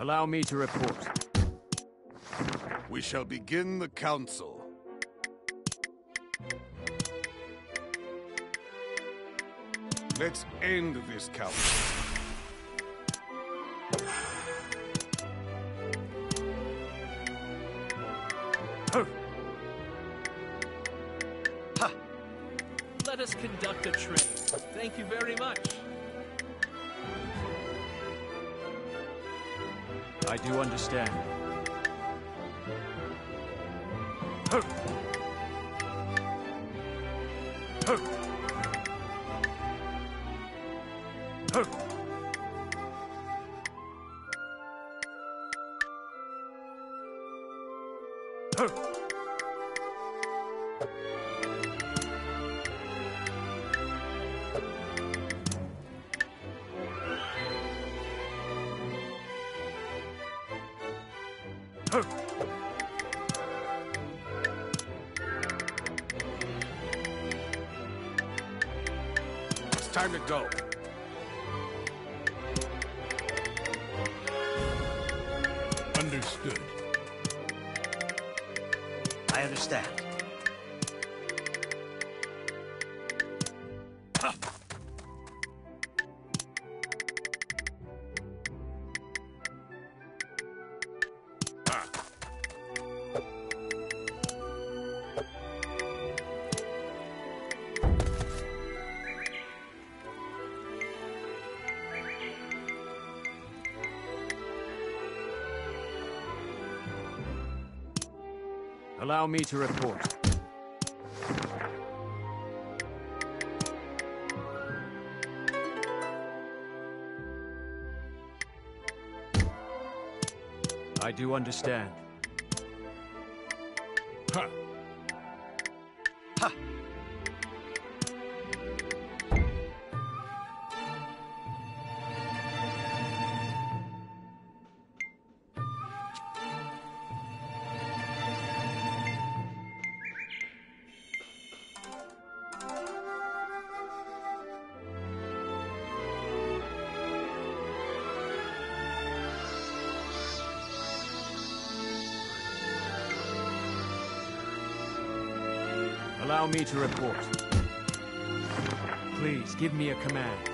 Allow me to report. We shall begin the council. Let's end this council. Go. Me to report. I do understand. Me to report. Please, give me a command.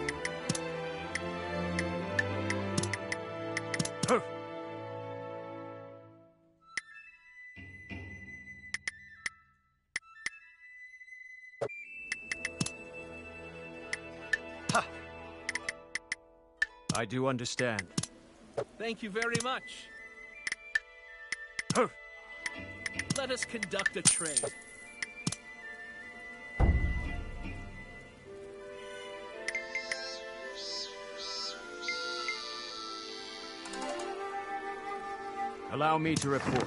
Ha! I do understand. Thank you very much. Let us conduct a trade. Allow me to report.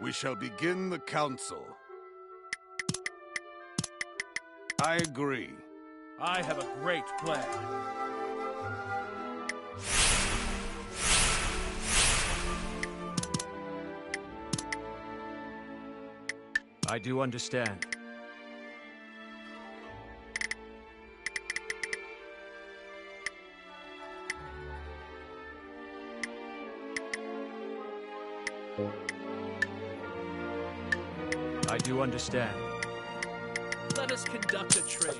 We shall begin the council. I agree. I have a great plan. I do understand. Understand. Let us conduct a trade.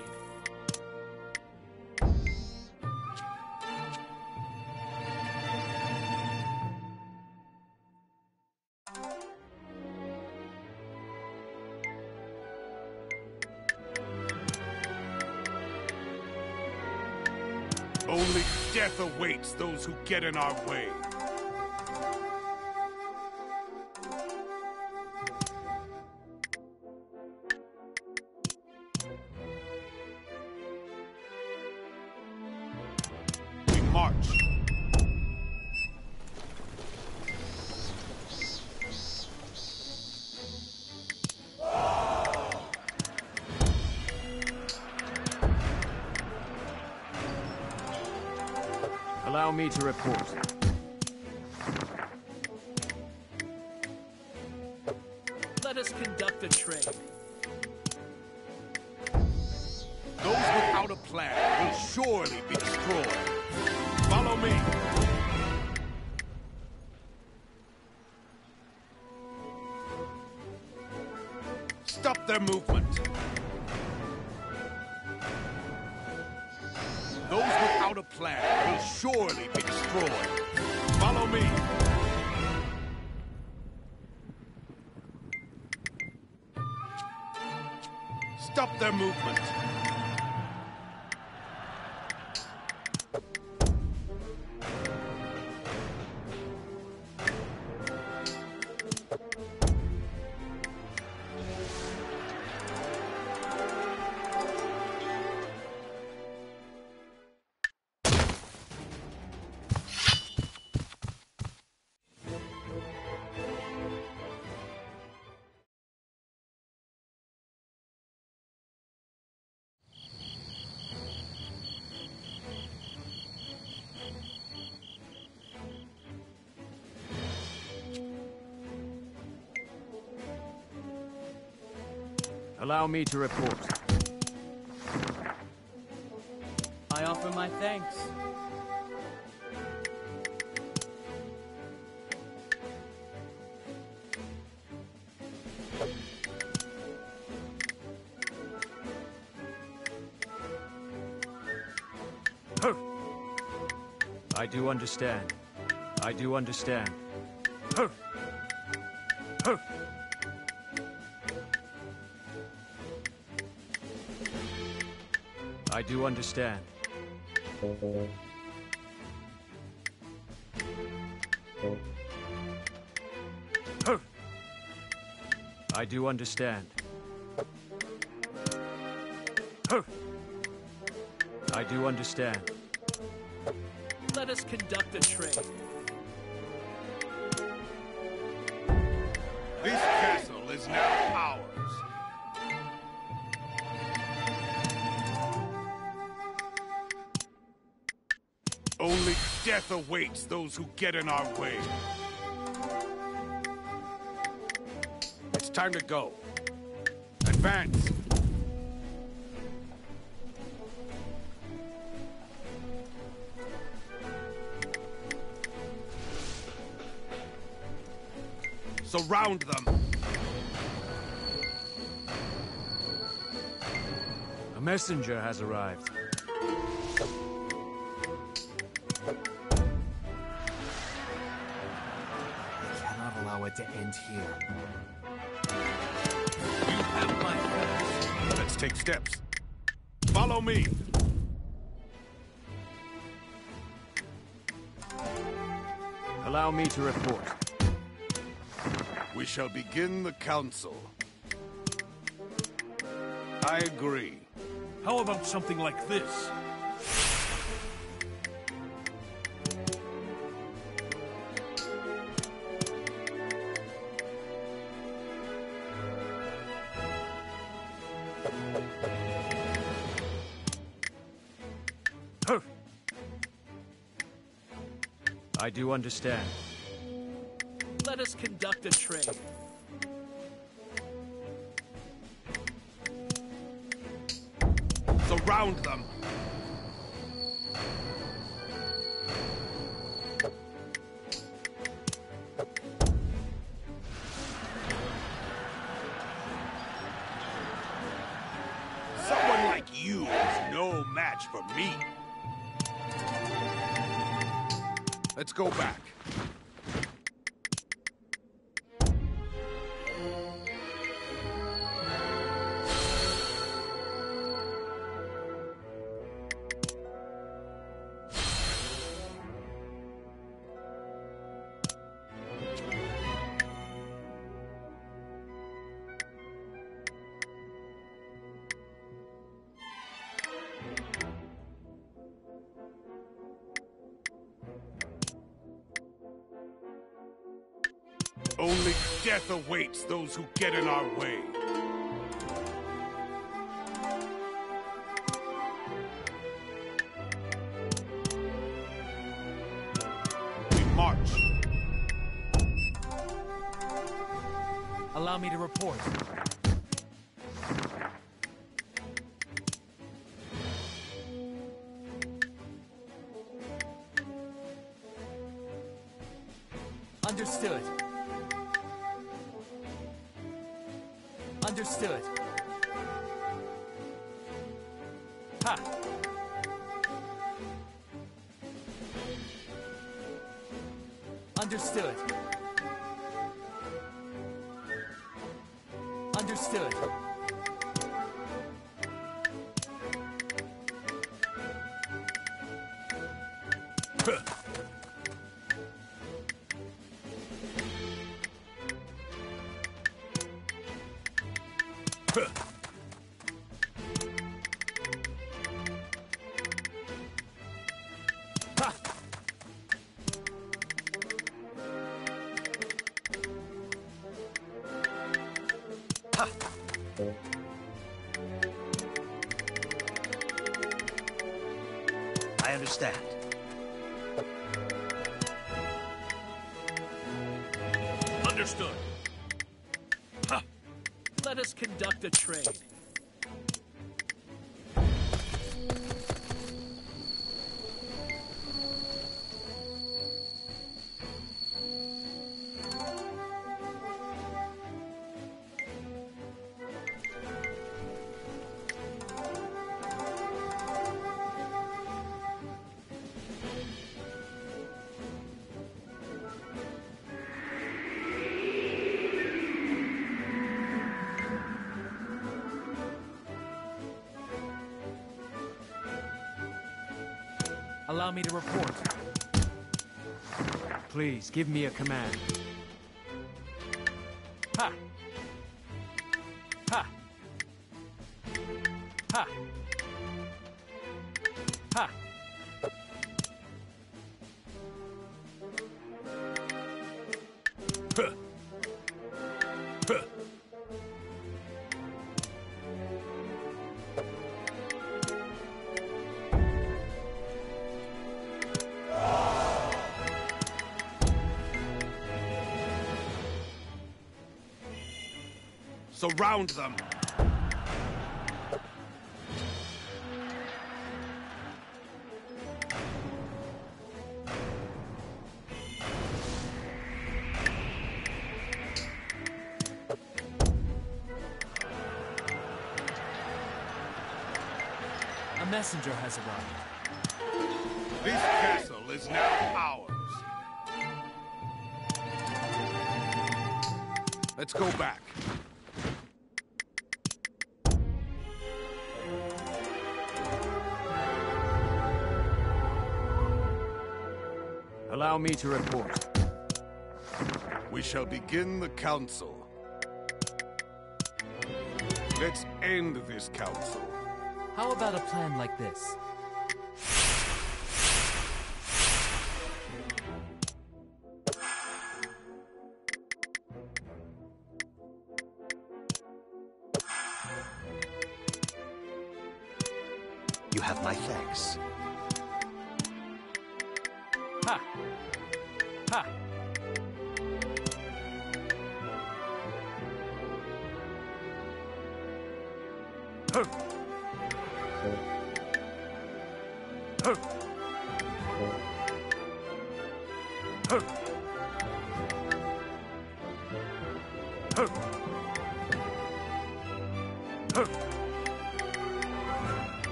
Only death awaits those who get in our way. Me Allow me to report. I offer my thanks. I do understand. I do understand. Do understand. I do understand. I do understand. Let us conduct a trade. Death awaits those who get in our way. It's time to go. Advance. Surround them. A messenger has arrived. Cannot to end here. You have my thanks. Let's take steps. Follow me. Allow me to report. We shall begin the council. I agree. How about something like this? Understand. Let us conduct a trade. Death awaits those who get in our way. Allow me to report. Please, give me a command. Surround them. A messenger has arrived. Me to report. We shall begin the council. Let's end this council. How about a plan like this?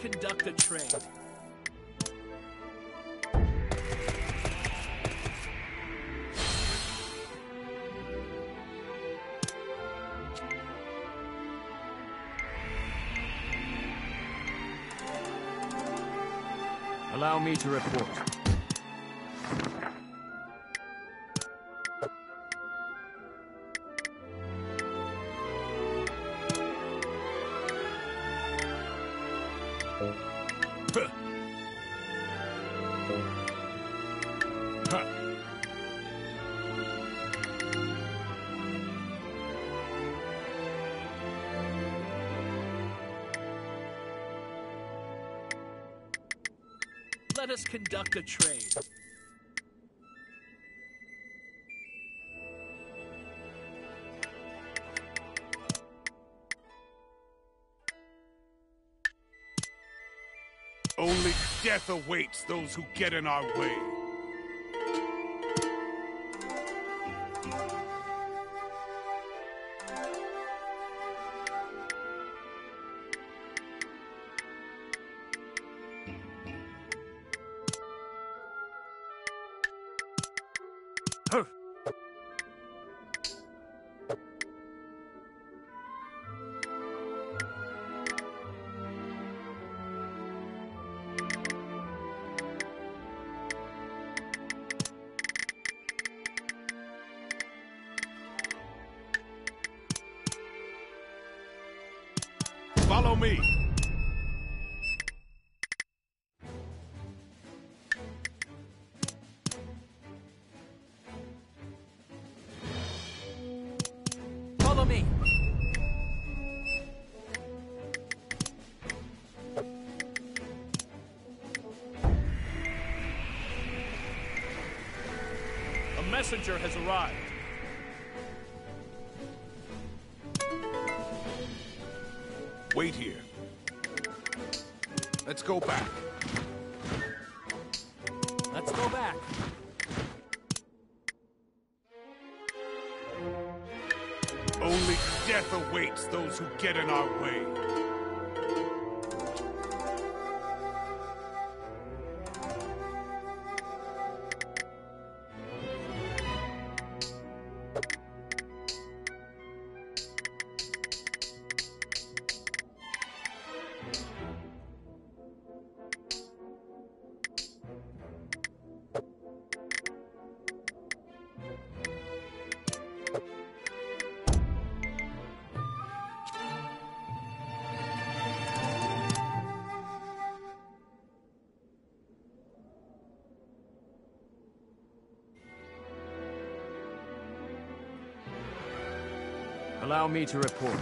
Conduct a trade. Allow me to report. Us conduct a trade. Only death awaits those who get in our way. Allow me to report.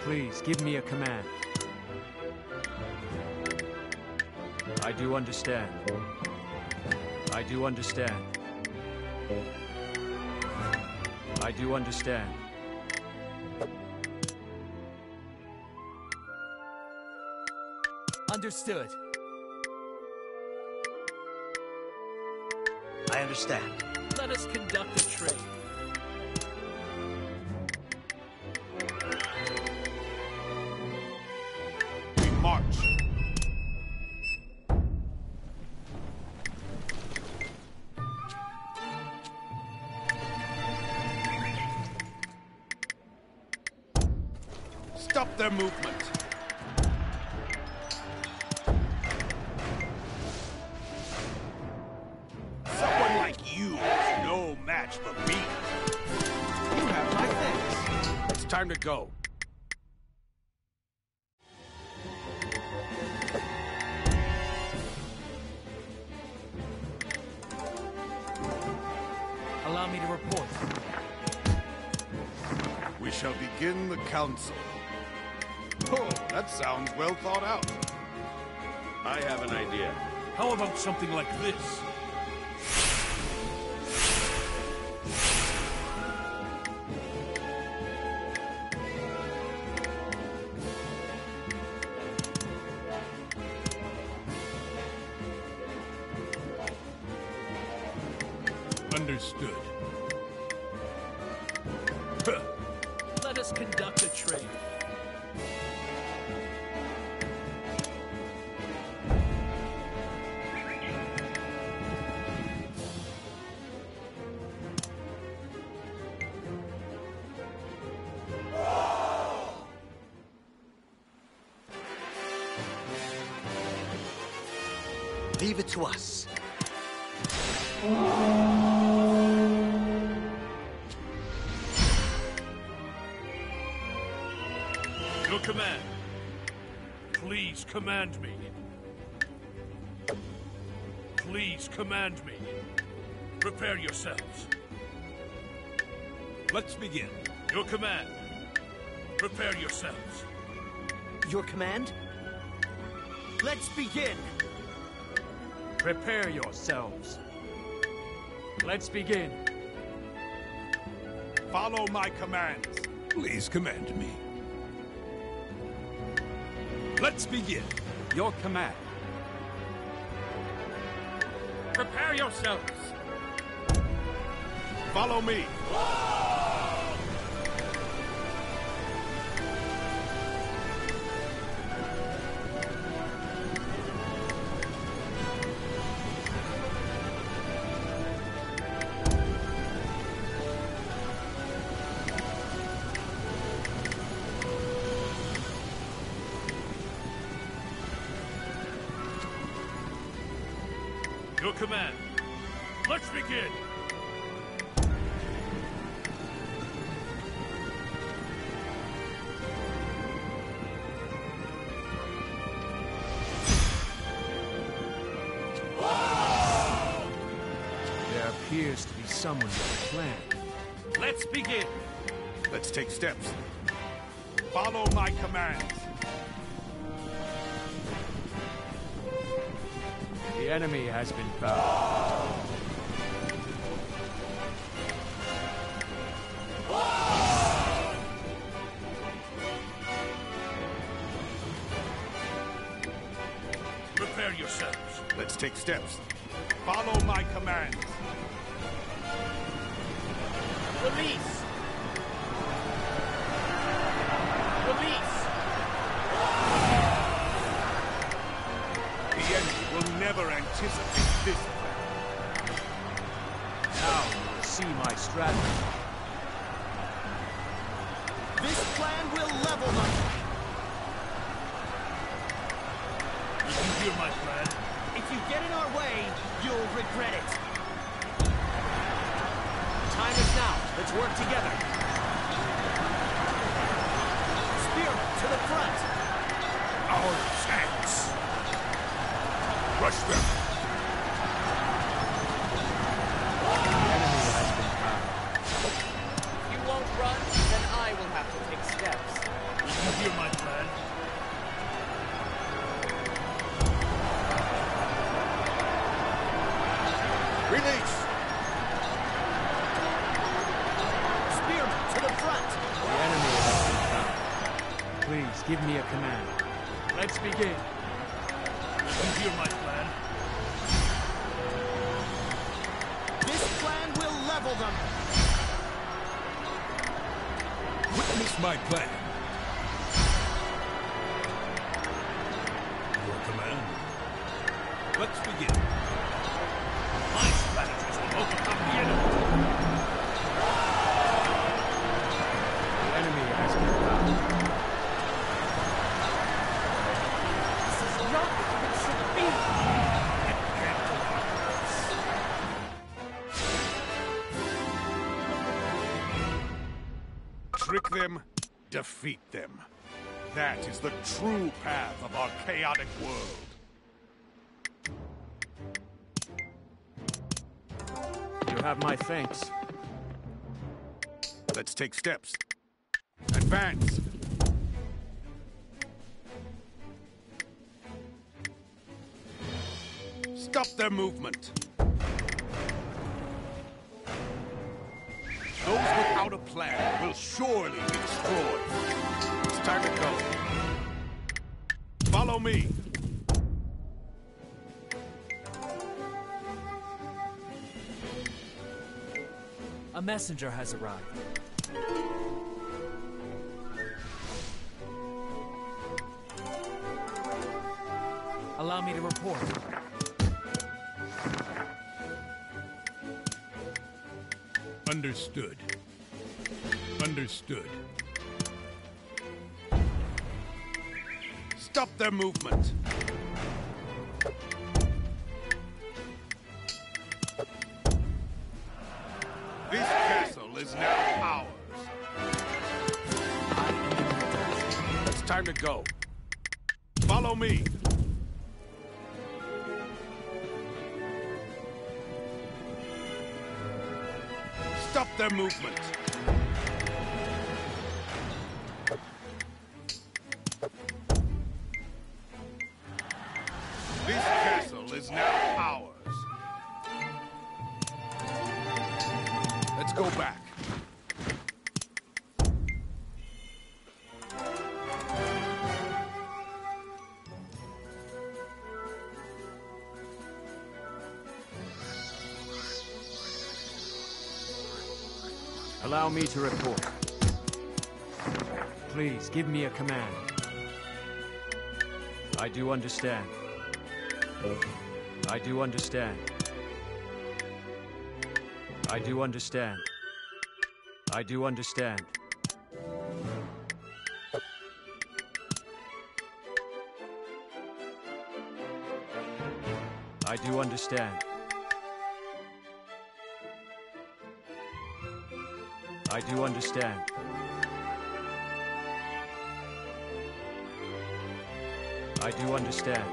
Please, give me a command. I do understand. I do understand. I do understand. Understood. I understand. Let us conduct a trade. Begin council. Oh, that sounds well thought out. I have an idea. How about something like this? Leave it to us. Your command. Please command me. Please command me. Prepare yourselves. Let's begin. Your command. Prepare yourselves. Your command? Let's begin! Prepare yourselves. Let's begin. Follow my commands. Please command me. Let's begin. Your command. Prepare yourselves. Follow me. Your take steps. Follow my commands. Witness my is the true path of our chaotic world. You have my thanks. Let's take steps. Advance! Stop their movement! Those without a plan will surely be destroyed. It's time to go. Follow me. A messenger has arrived. Allow me to report. Understood. Understood. Stop their movement. This castle is now ours. It's time to go. Follow me. Stop their movement. To report. Please, give me a command. I do understand. I do understand. I do understand. I do understand. I do understand. I do understand. I do understand.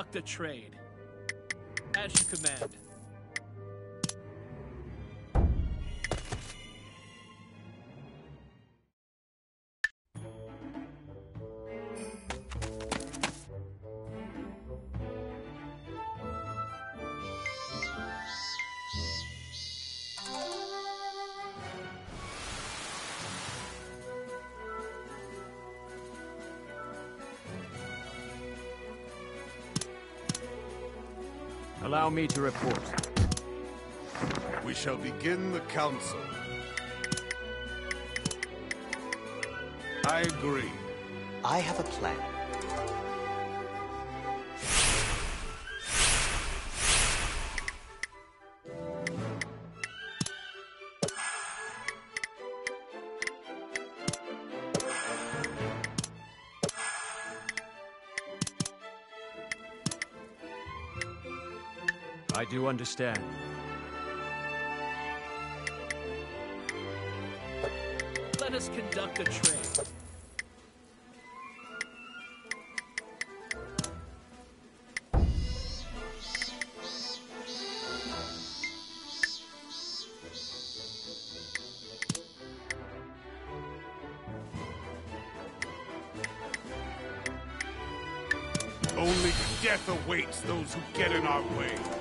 Conduct a trade. As you command. Allow me to report. We shall begin the council. I agree. I have a plan. Understand. Let us conduct a trade. Only death awaits those who get in our way.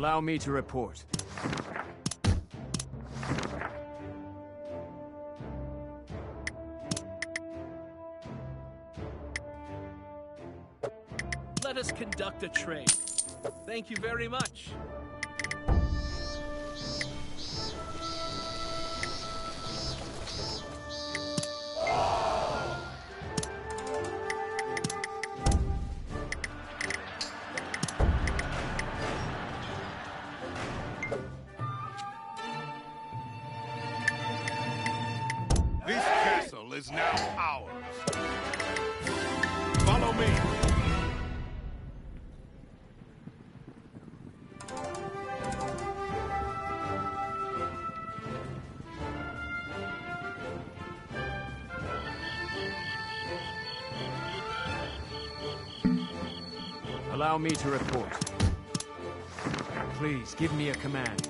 Allow me to report. Let us conduct a trade. Thank you very much. Me to report. Please, give me a command.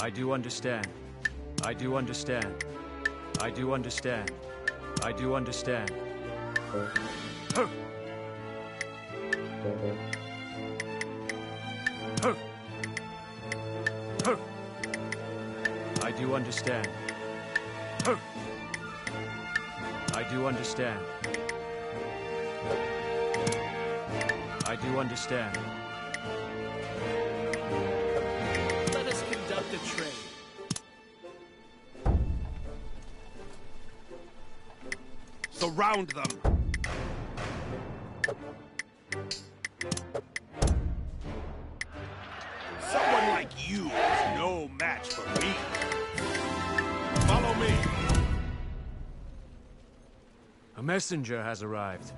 I do understand. I do understand. I do understand. I do understand. Do understand. Let us conduct a trade. Surround them. Someone like you is no match for me. Follow me. A messenger has arrived.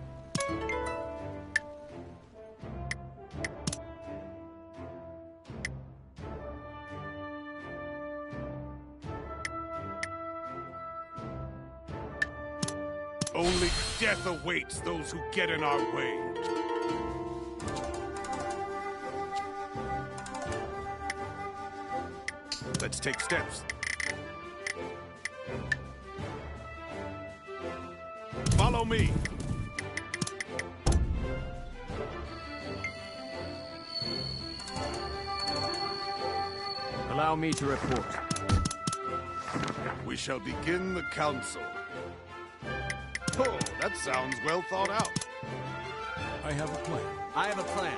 Death awaits those who get in our way. Let's take steps. Follow me. Allow me to report. We shall begin the council. That sounds well thought out. I have a plan. I have a plan.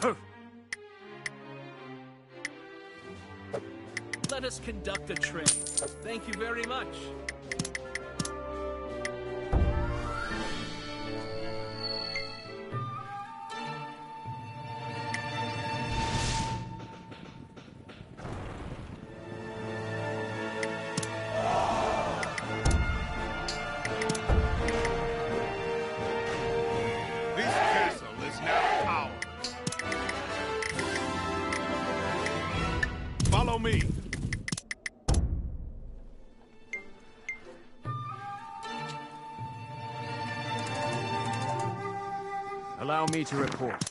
Huh. Let us conduct a trade. Thank you very much. Me to report.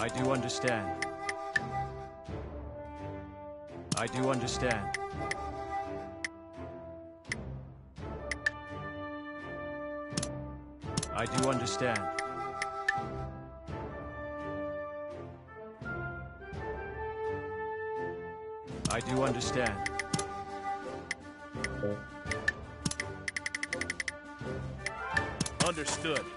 I do understand. I do understand. I do understand. Do understand. Understood.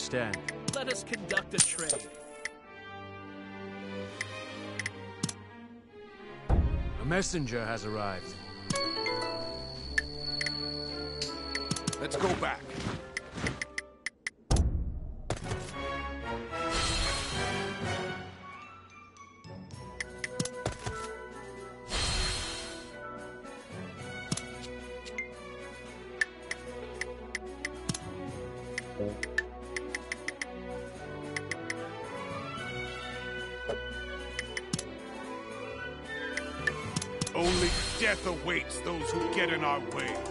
Understand. Let us conduct a trade. A messenger has arrived. Let's go back. those who get in our way.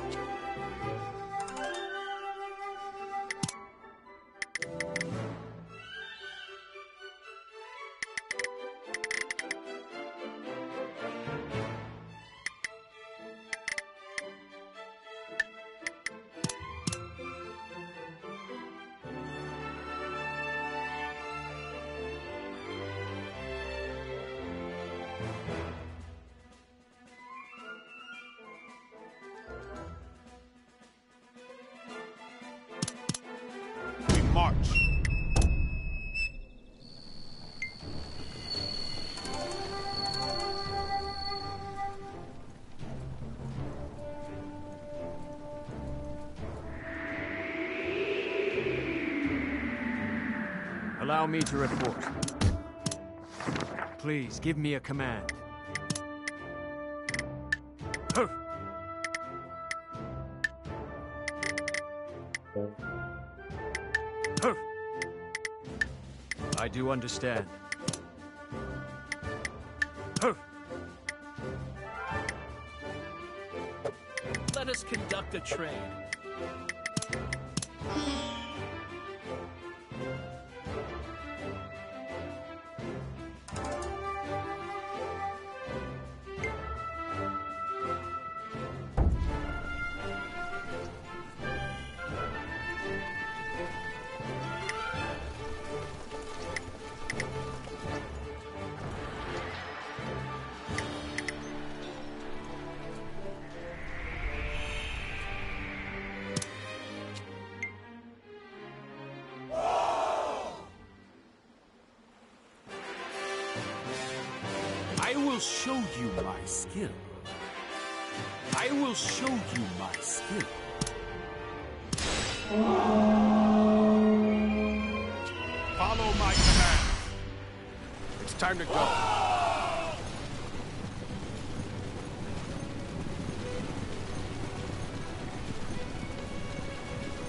Allow me to report. Please, give me a command. I do understand. Let us conduct a trade. show you my skill. I will show you my skill. Follow my command. It's time to go.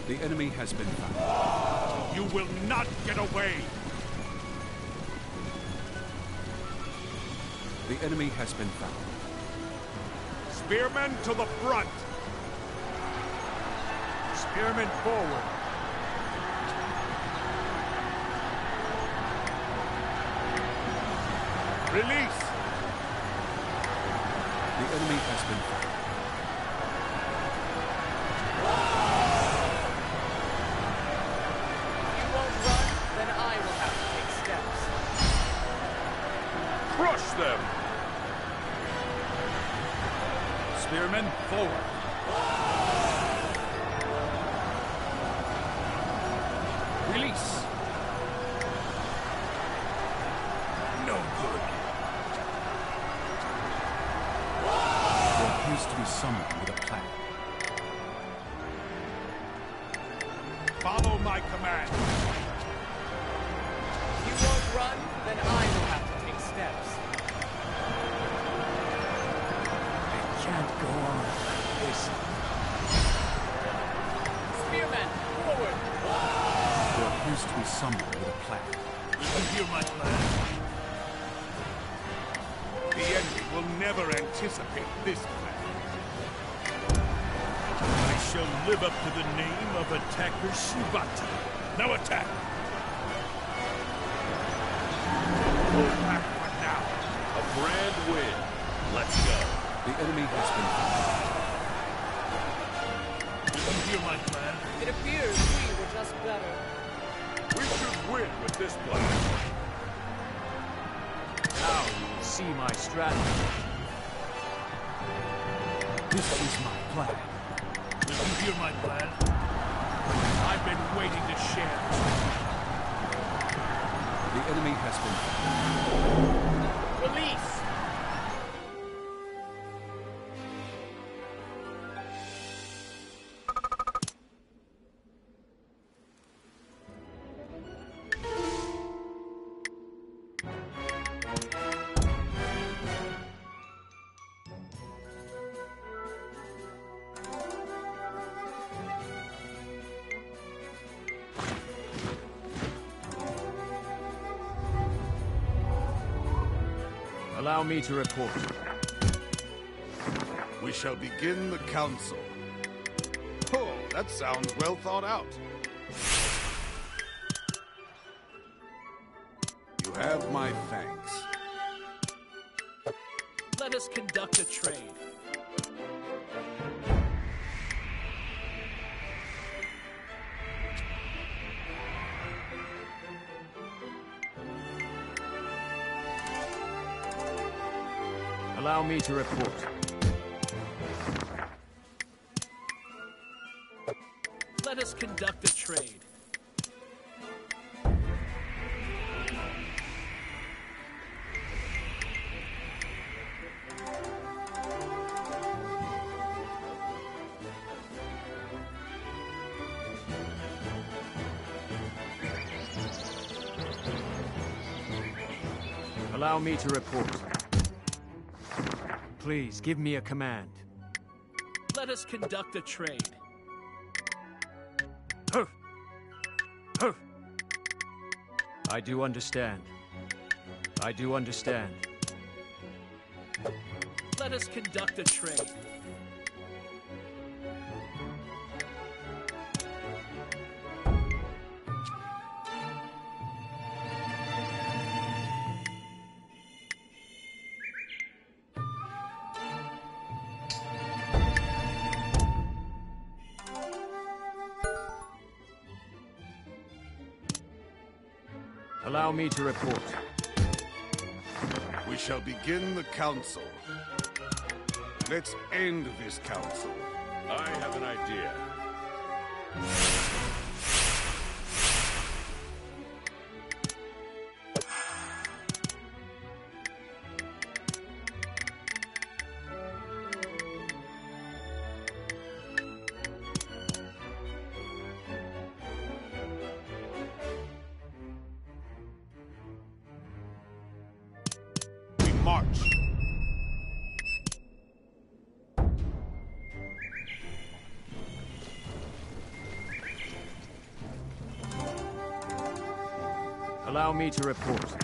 The enemy has been found. You will not get away! The enemy has been found. Spearmen to the front! Spearmen forward! Release! The enemy has been found. Allow me to report. We shall begin the council. Oh, that sounds well thought out. To report. Let us conduct a trade. Allow me to report. Please, give me a command. Let us conduct a trade. Huh. Huh. I do understand. I do understand. Let us conduct a trade. Me to report. We shall begin the council. Let's end this council. I have an idea. Me to report.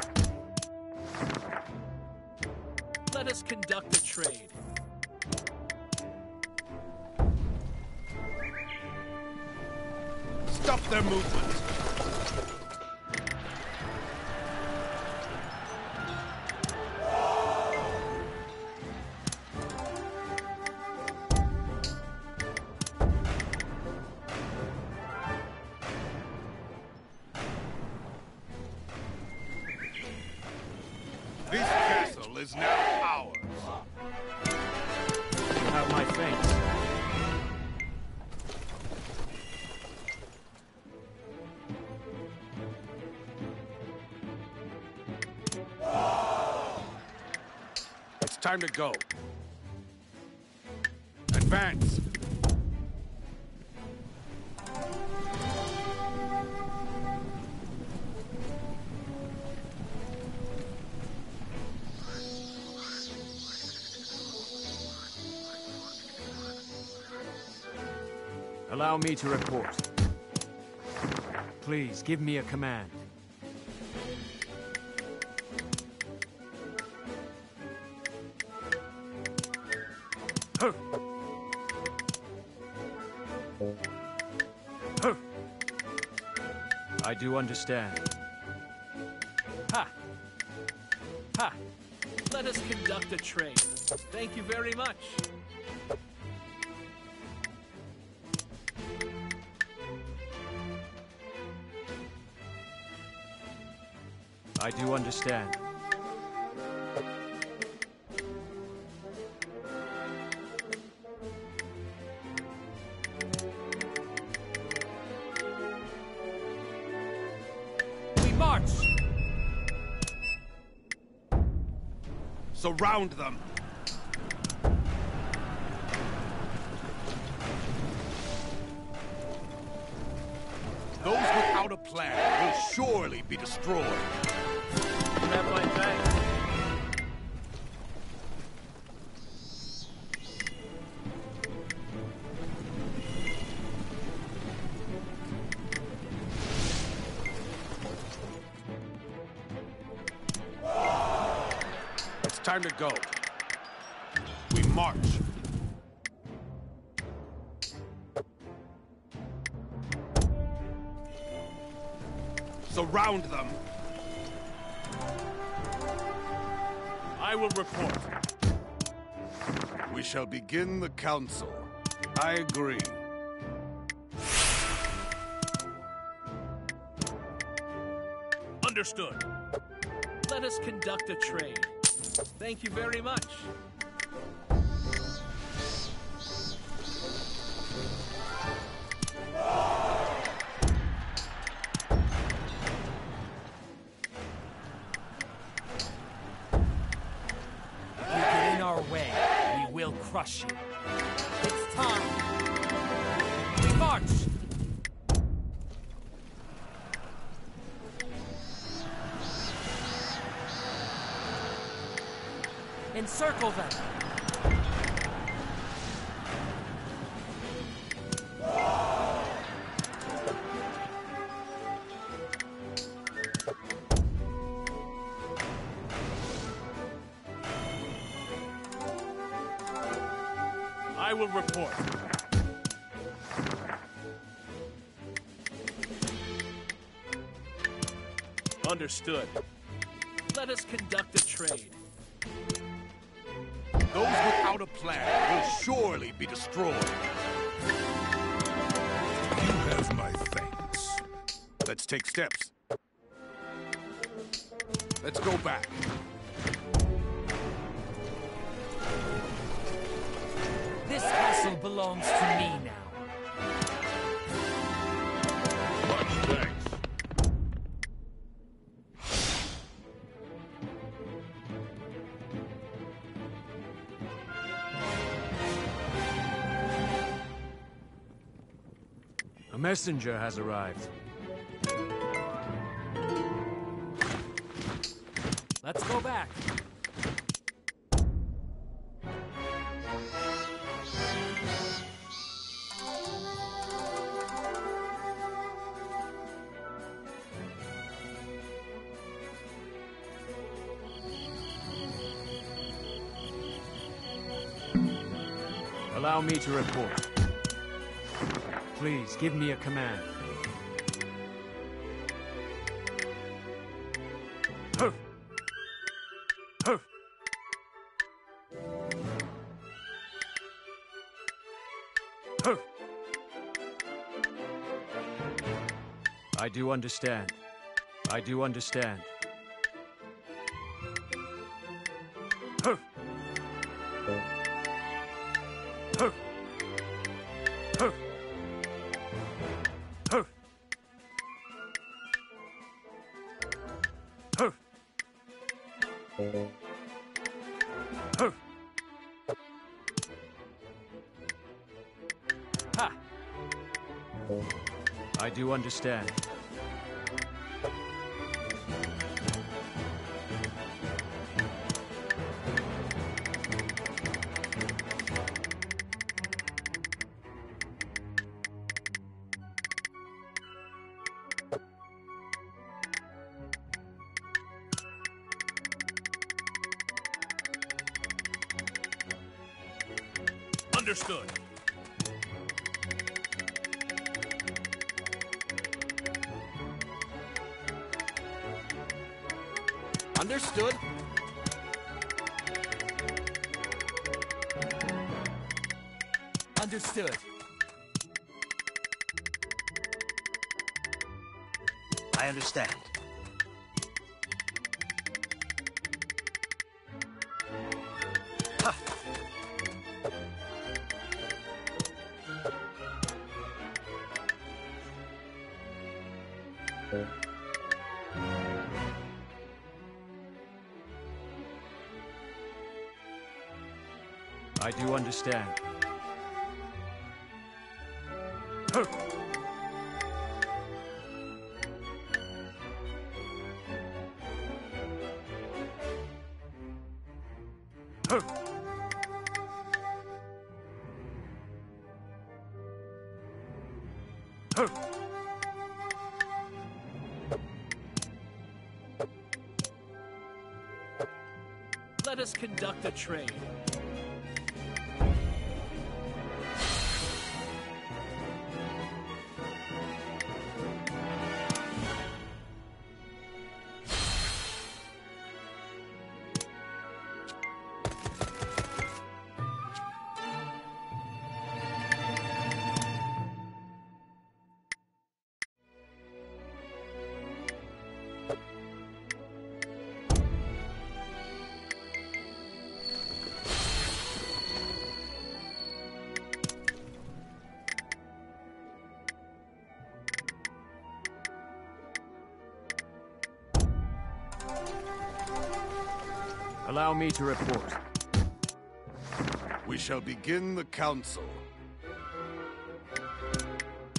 Time to go. Advance. Allow me to report. Please, give me a command. Understand. Ha! Ha! Let us conduct a trade. Thank you very much. I do understand. Surround them. Time to go. We march. Surround them. I will report. We shall begin the council. I agree. Understood. Let us conduct a trade. Thank you very much. Crush you. Encircle them! I will report. Understood. Let us conduct a trade. Plan will surely be destroyed. You have my thanks. Let's take steps. Let's go back. This castle belongs to me messenger has arrived. Let's go back. Allow me to report. Please, give me a command. Huh. Huh. Huh. I do understand. I do understand. Understand. Understood. I understand. I do understand. A trade. Allow me to report. We shall begin the council.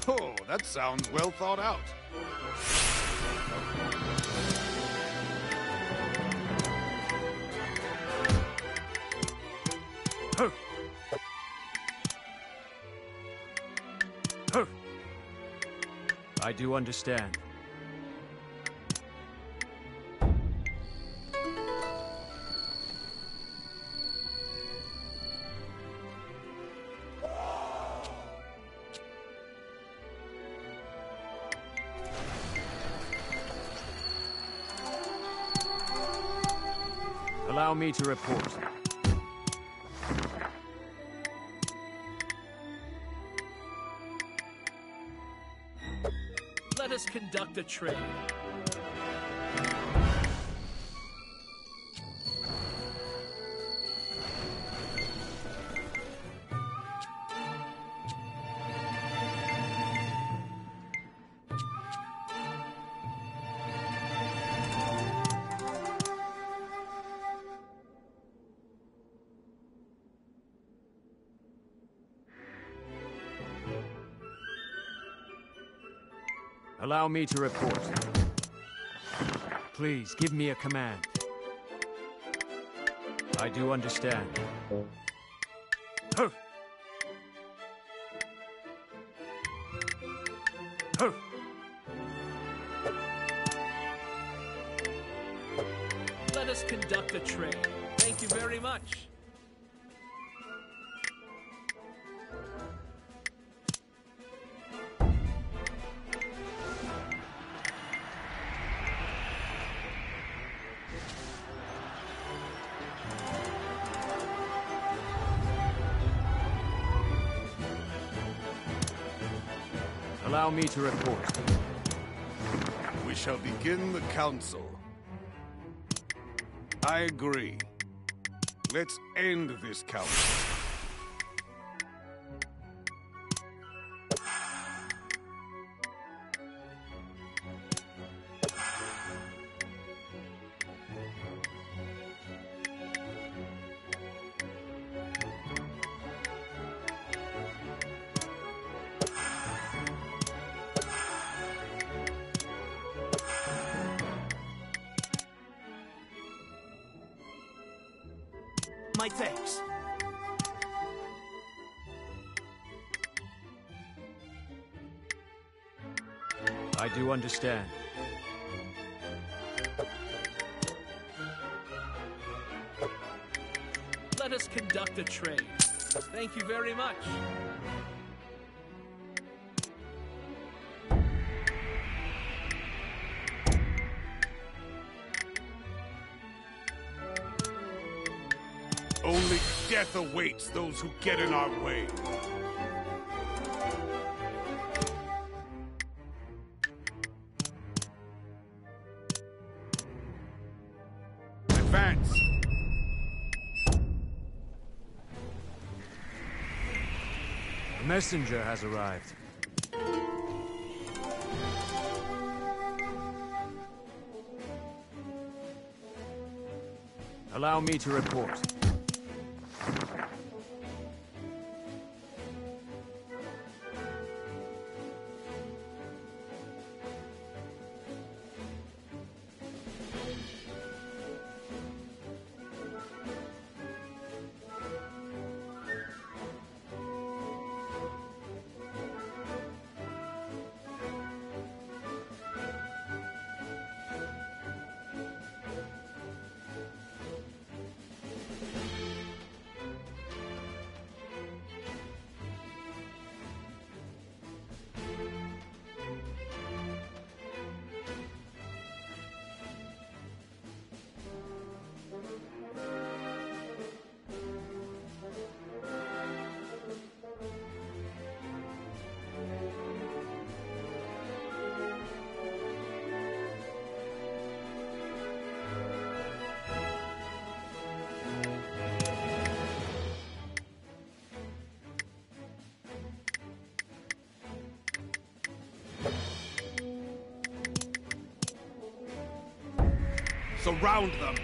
Oh, that sounds well thought out. Huh. Huh. I do understand. Me to report. Let us conduct a trade. Allow me to report. Please, give me a command. I do understand. Allow me to report. We shall begin the council. I agree. Let's end this council. My thanks. I do understand. Let us conduct a trade. Thank you very much. Death awaits those who get in our way. Advance! A messenger has arrived. Allow me to report. Surround them!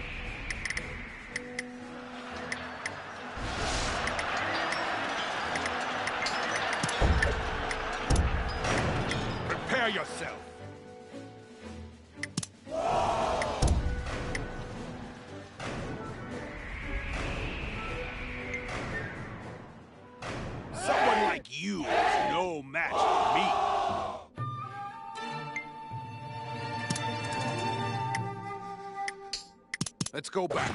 Go back.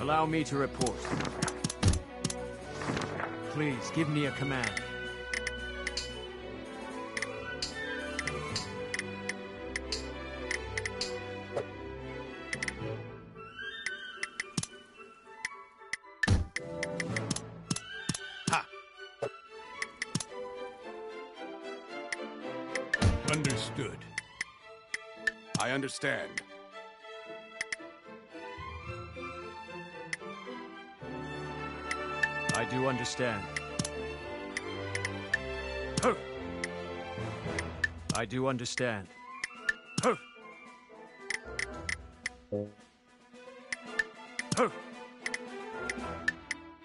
Allow me to report. Please, give me a command. Understand. I do understand. I do understand.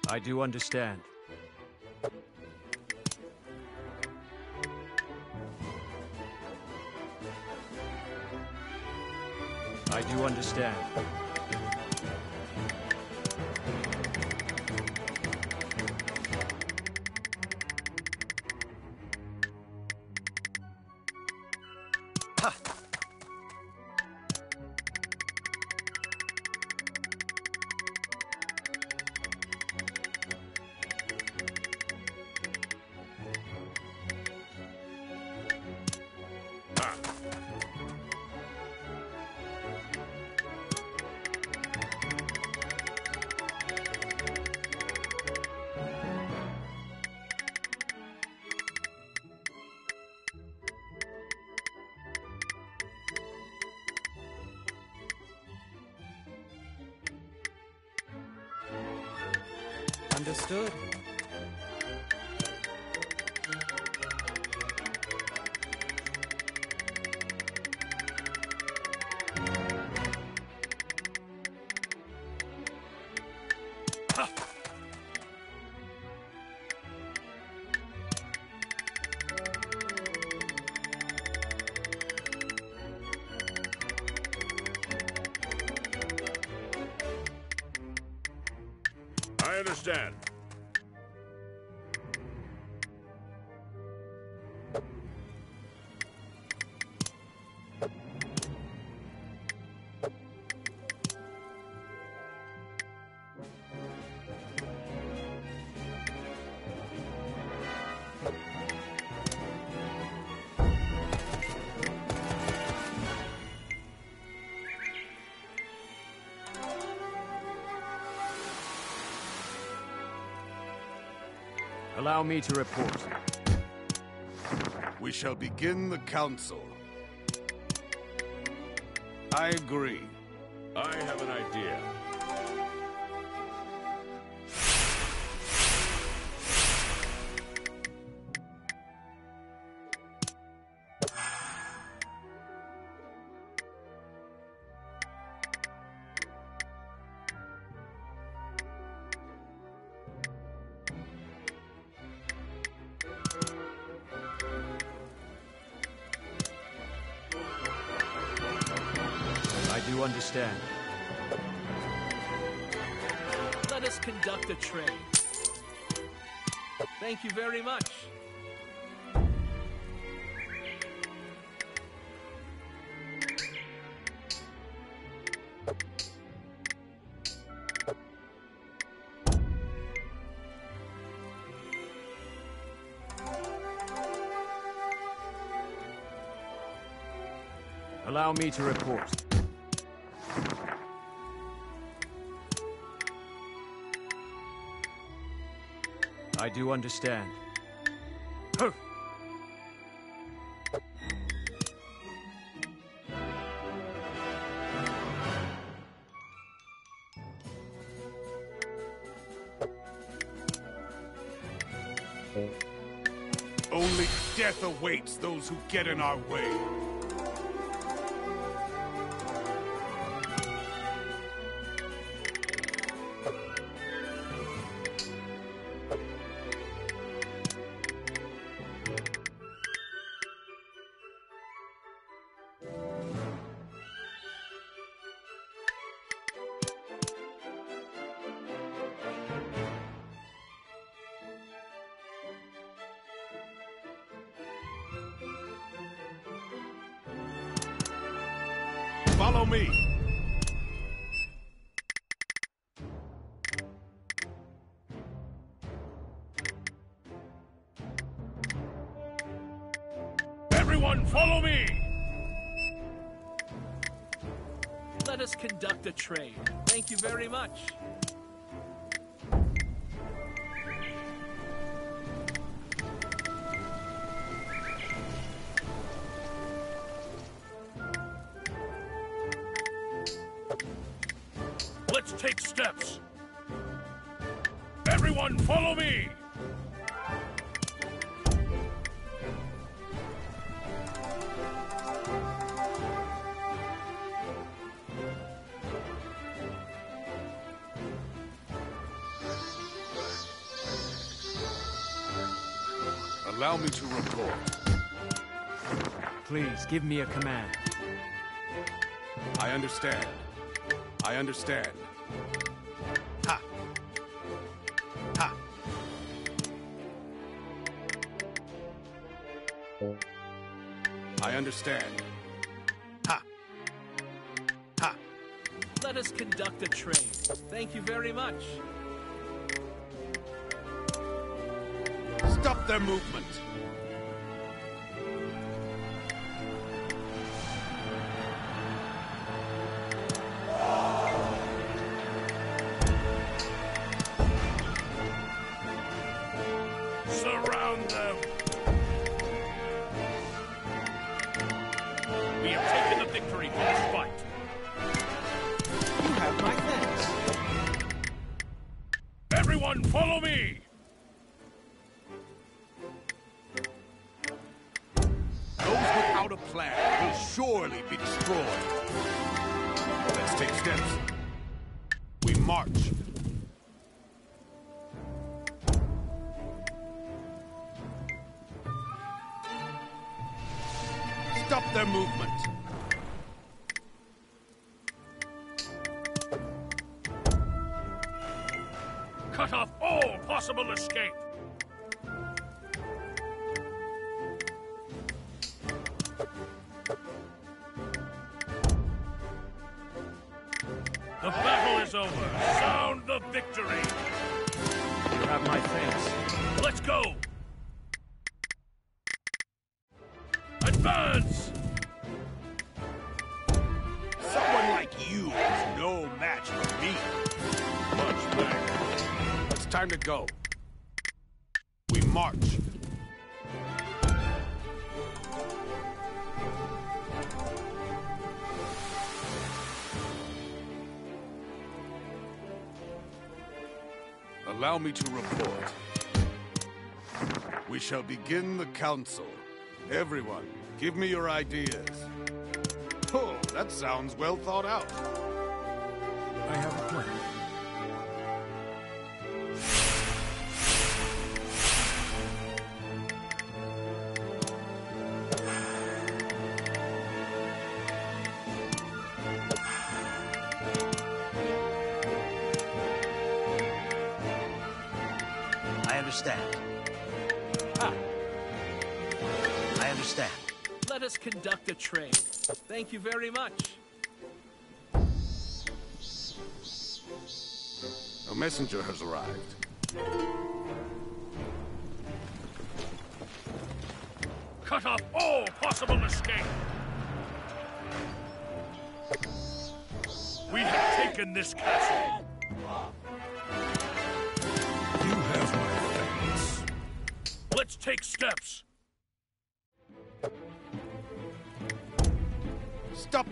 I do understand. Do Understood. I understand. Allow me to report. We shall begin the council. I agree. I have an idea. Understand. Let us conduct a trade. Thank you very much. Allow me to report. do understand. Only death awaits those who get in our way. trade. Thank you very much. Let's take steps. Everyone follow me! Give me a command. I understand. I understand. Ha! Ha! I understand. Ha! Ha! Let us conduct a trade. Thank you very much. Stop their movement! go. We march. Allow me to report. We shall begin the council. Everyone, give me your ideas. Oh, that sounds well thought out. you very much.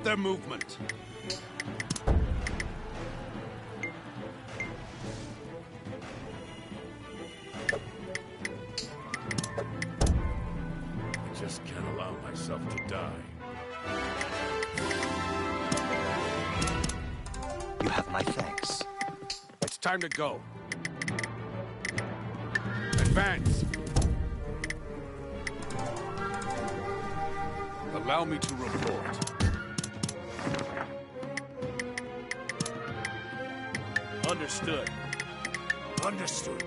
their movement. I just can't allow myself to die. You have my thanks. It's time to go. Advance! Allow me to report. Understood. Understood.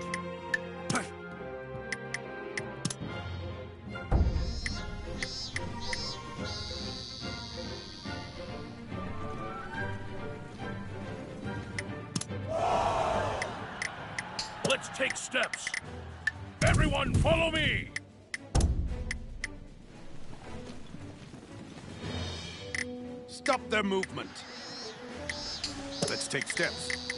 Let's take steps. Everyone follow me! Stop their movement. Let's take steps.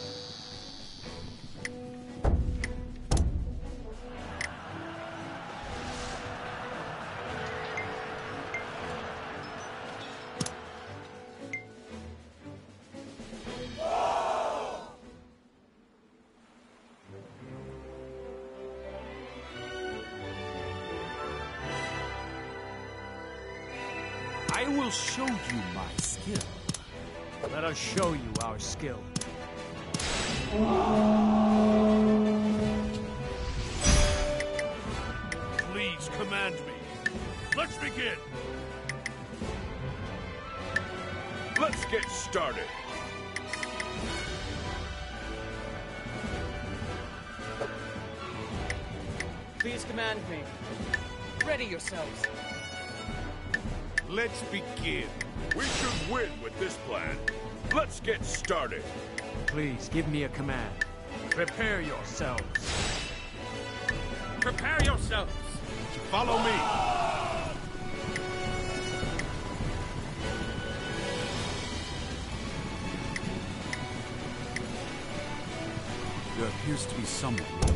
Let's begin. We should win with this plan. Let's get started. Please, give me a command. Prepare yourselves. Prepare yourselves. Follow me. There appears to be someone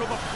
좁아.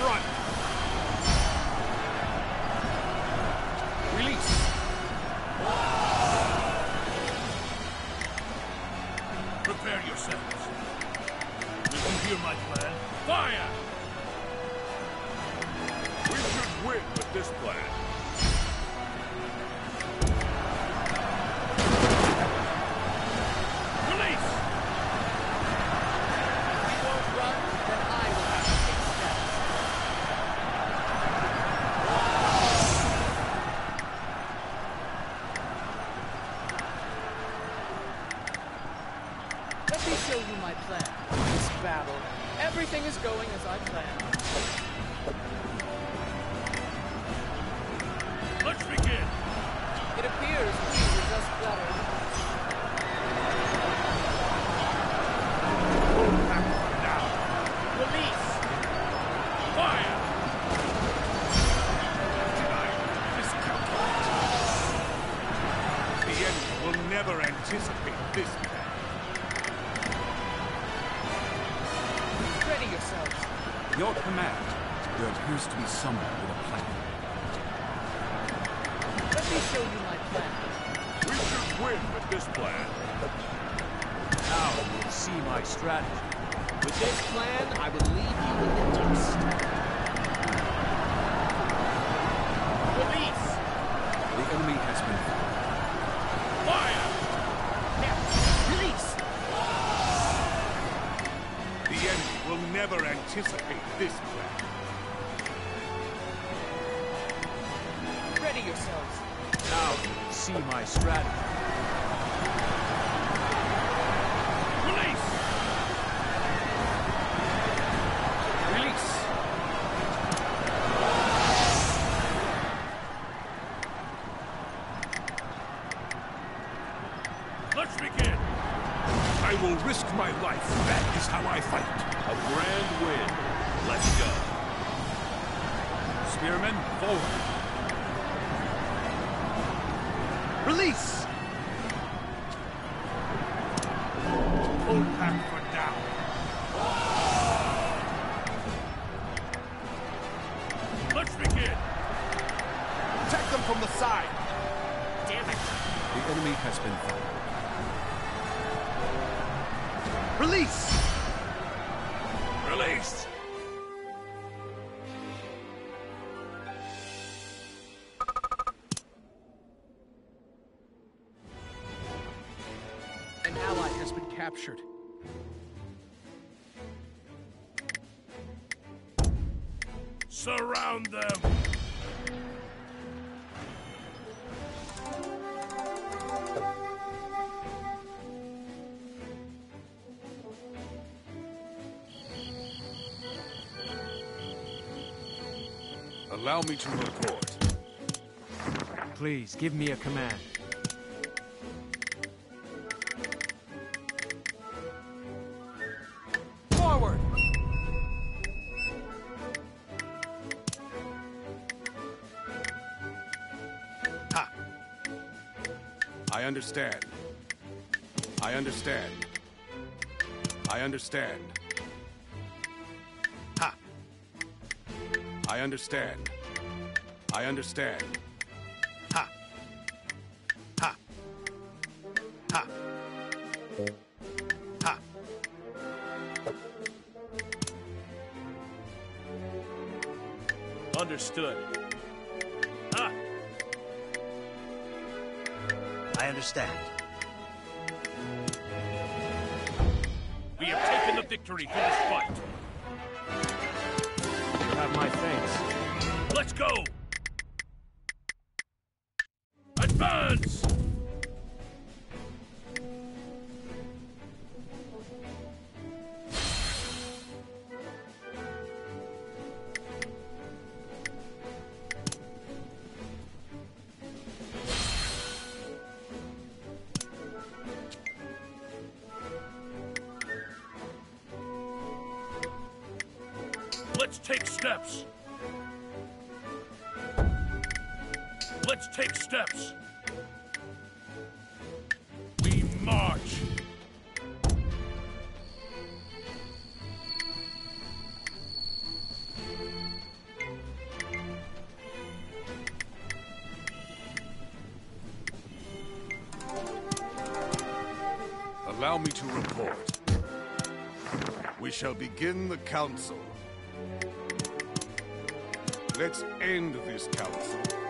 captured. Surround them! Allow me to report. Please, give me a command. understand. I understand. Ha! Ha! Ha! Ha! Understood. Ha! I understand. We have taken the victory for this fight my thanks. Let's go! Allow me to report. We shall begin the council. Let's end this council.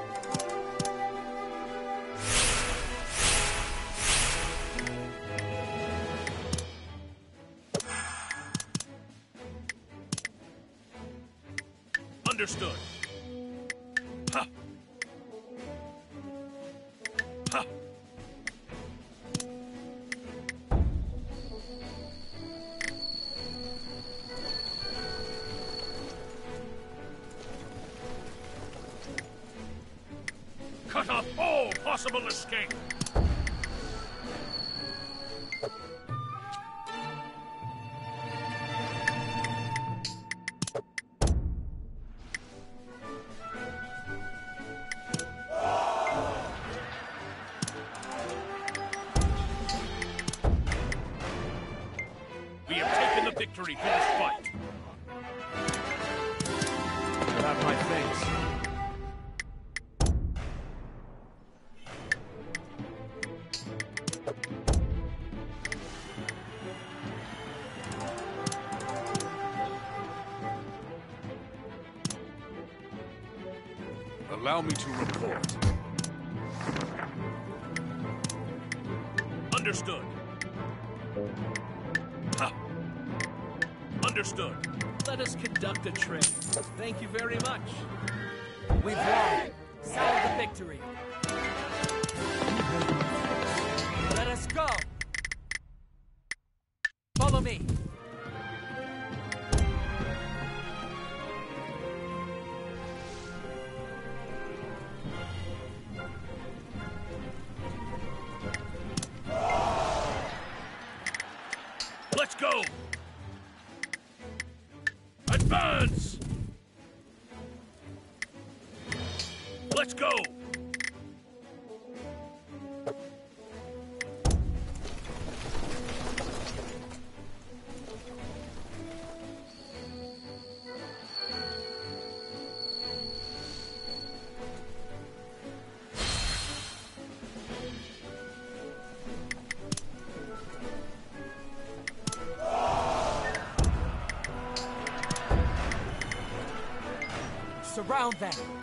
Surround them!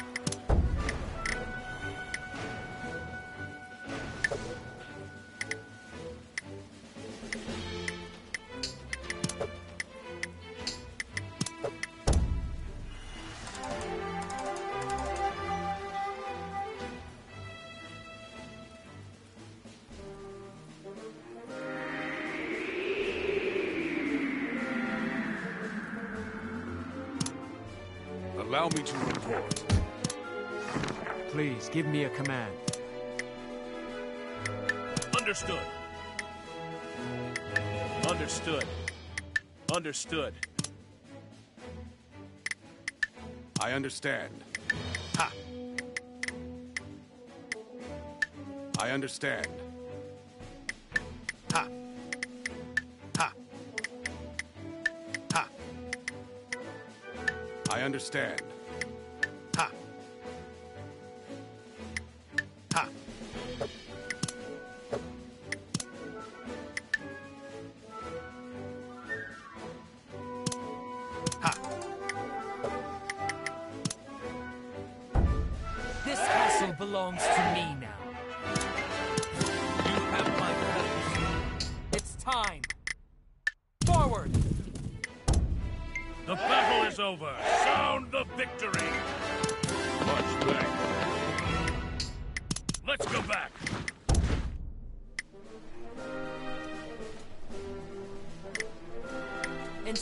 Give me a command. Understood. Understood. Understood. I understand. Ha! I understand. Ha! Ha! Ha! I understand.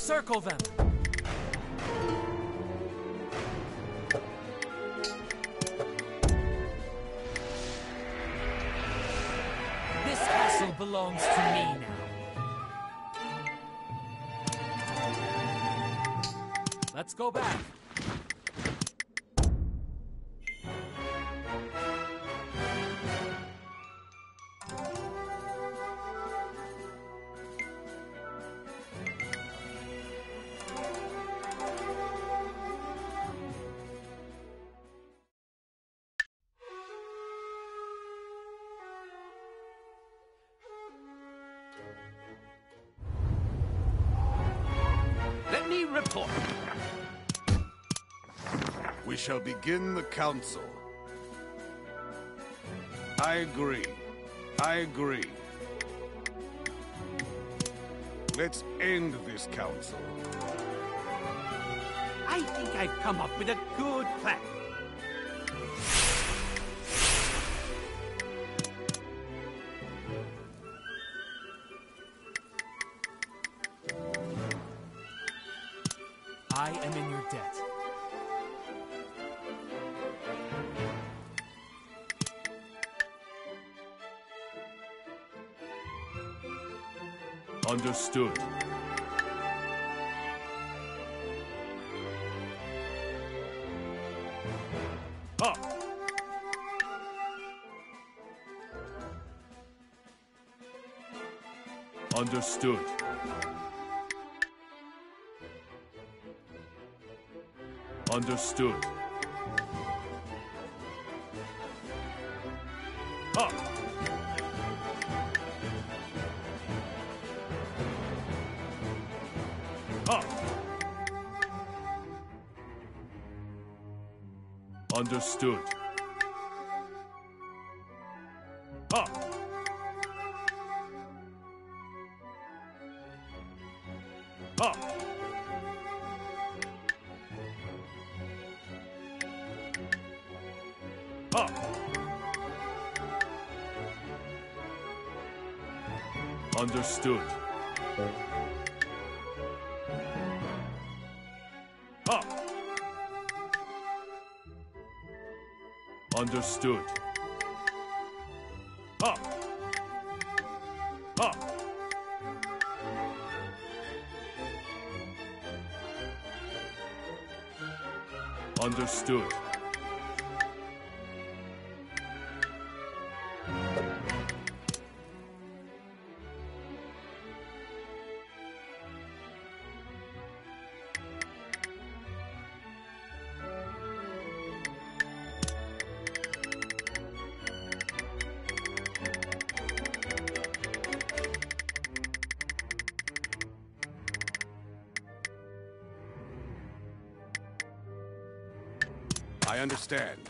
Encircle them! This castle belongs to me now. Let's go back. Report. We shall begin the council. I agree. I agree. Let's end this council. I think I've come up with a good plan. Understood. Understood. Ha! Ha! Understood. Understood. Up. Understood. Up. Up. Understood. I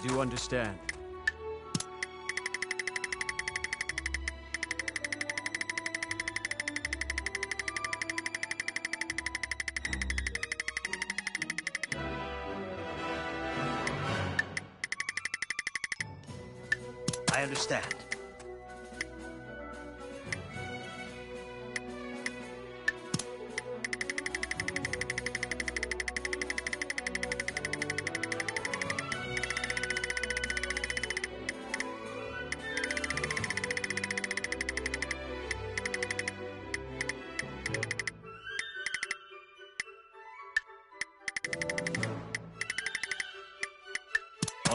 do understand.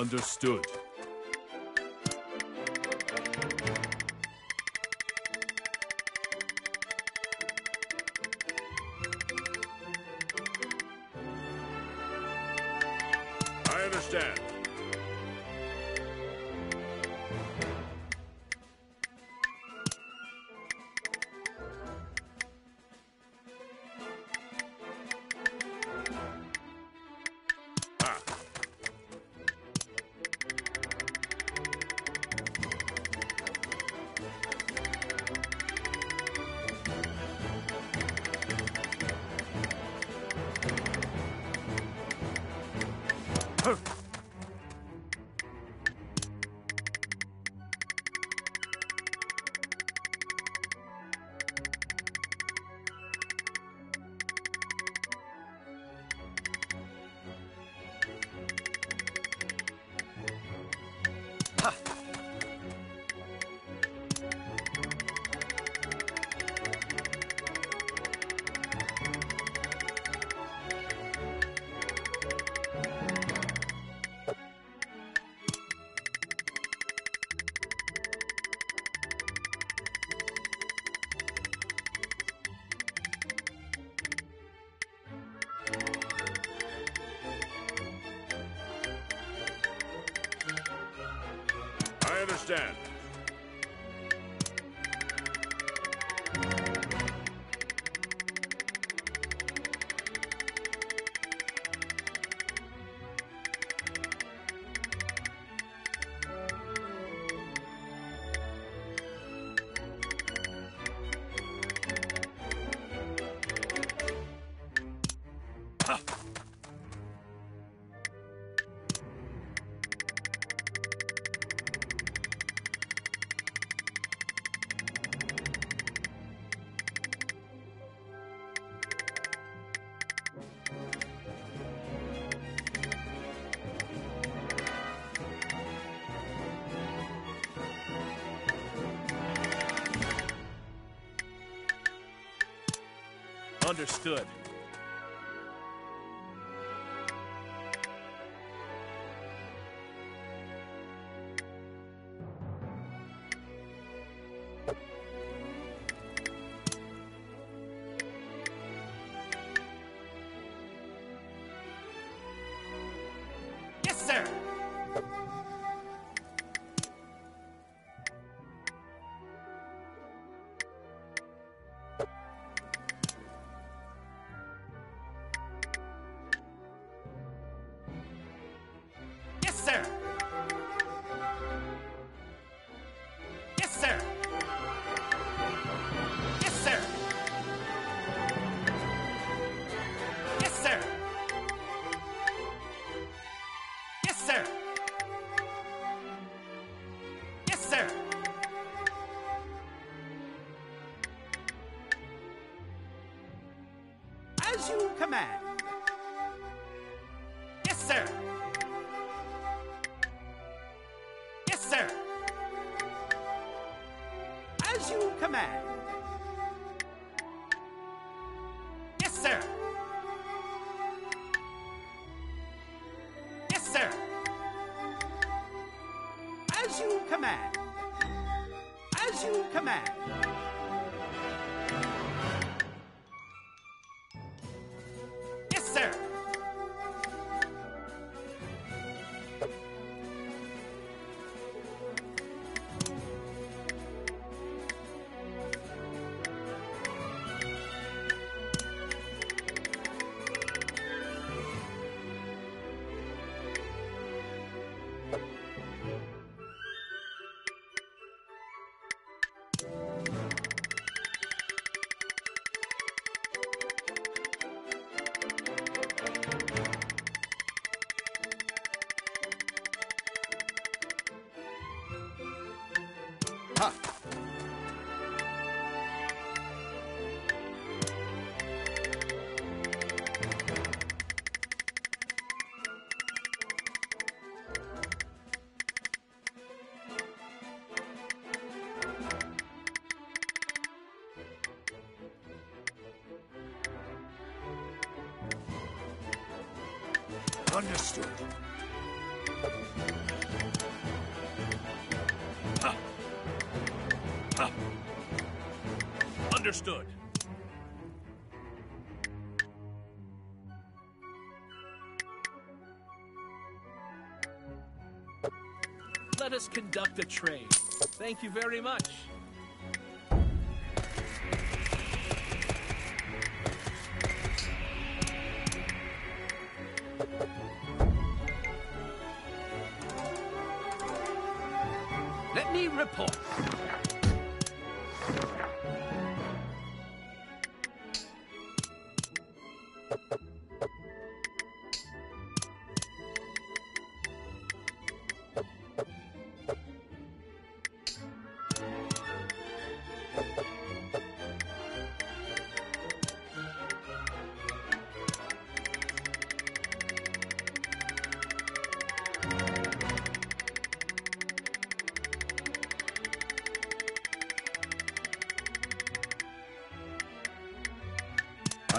Understood. Understood. Yes, sir! Command. Understood. Understood. Let us conduct a trade. Thank you very much.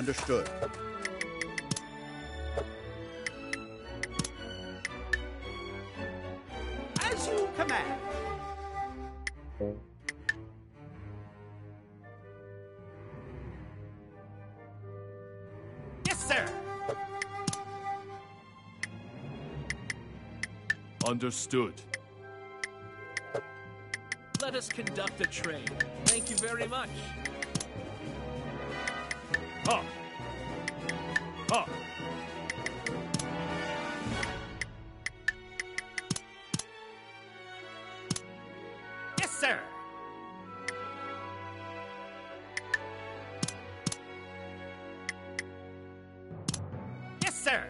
Understood. As you command. Yes, sir! Understood. Let us conduct a trade. Thank you very much. Ha! Sir!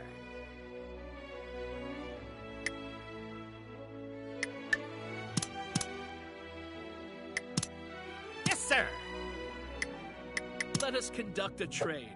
Yes, sir! Let us conduct a trade.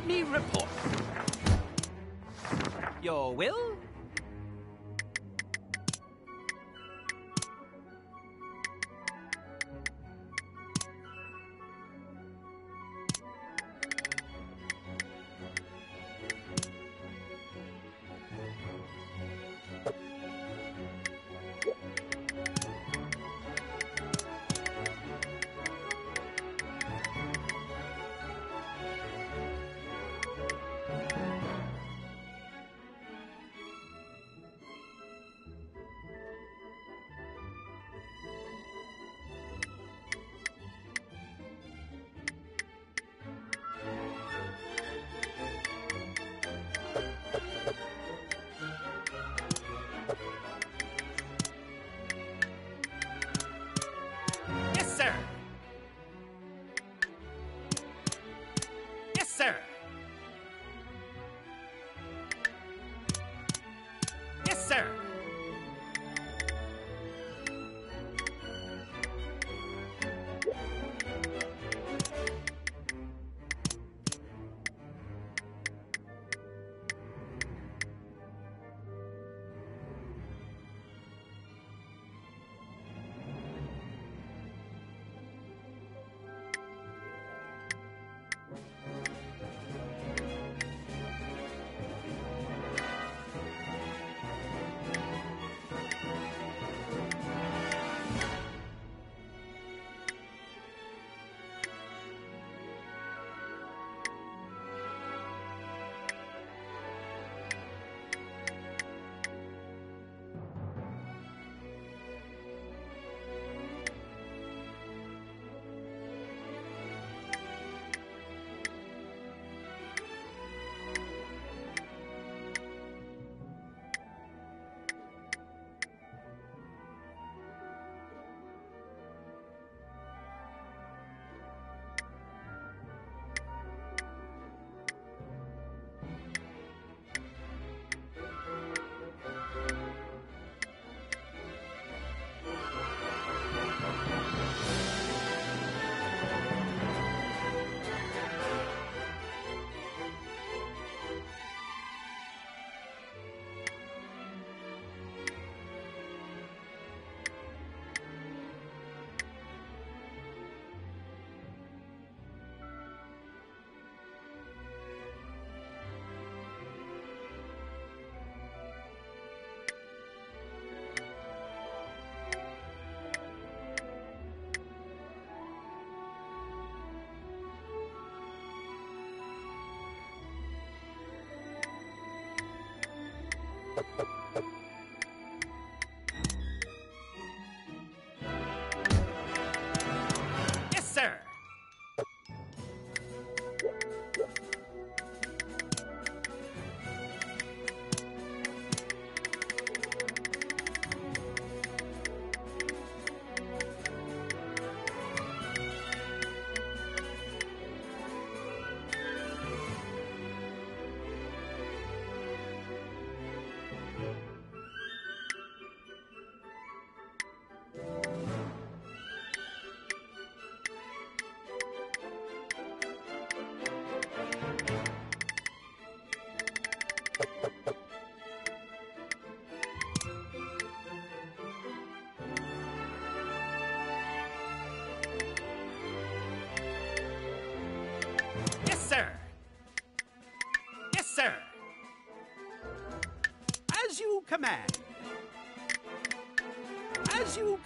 Let me report. Your will?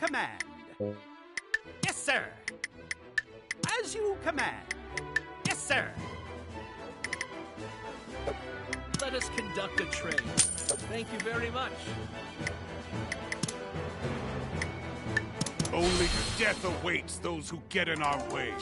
Command. Uh. Yes, sir. As you command. Yes, sir. Let us conduct a trade. Thank you very much. Only death awaits those who get in our way.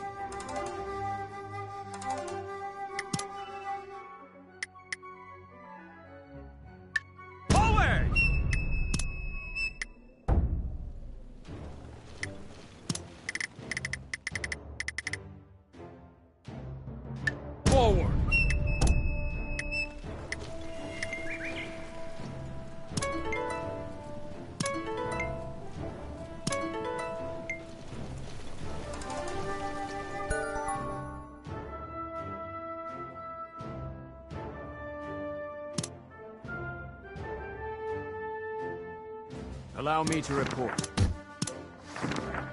me to report.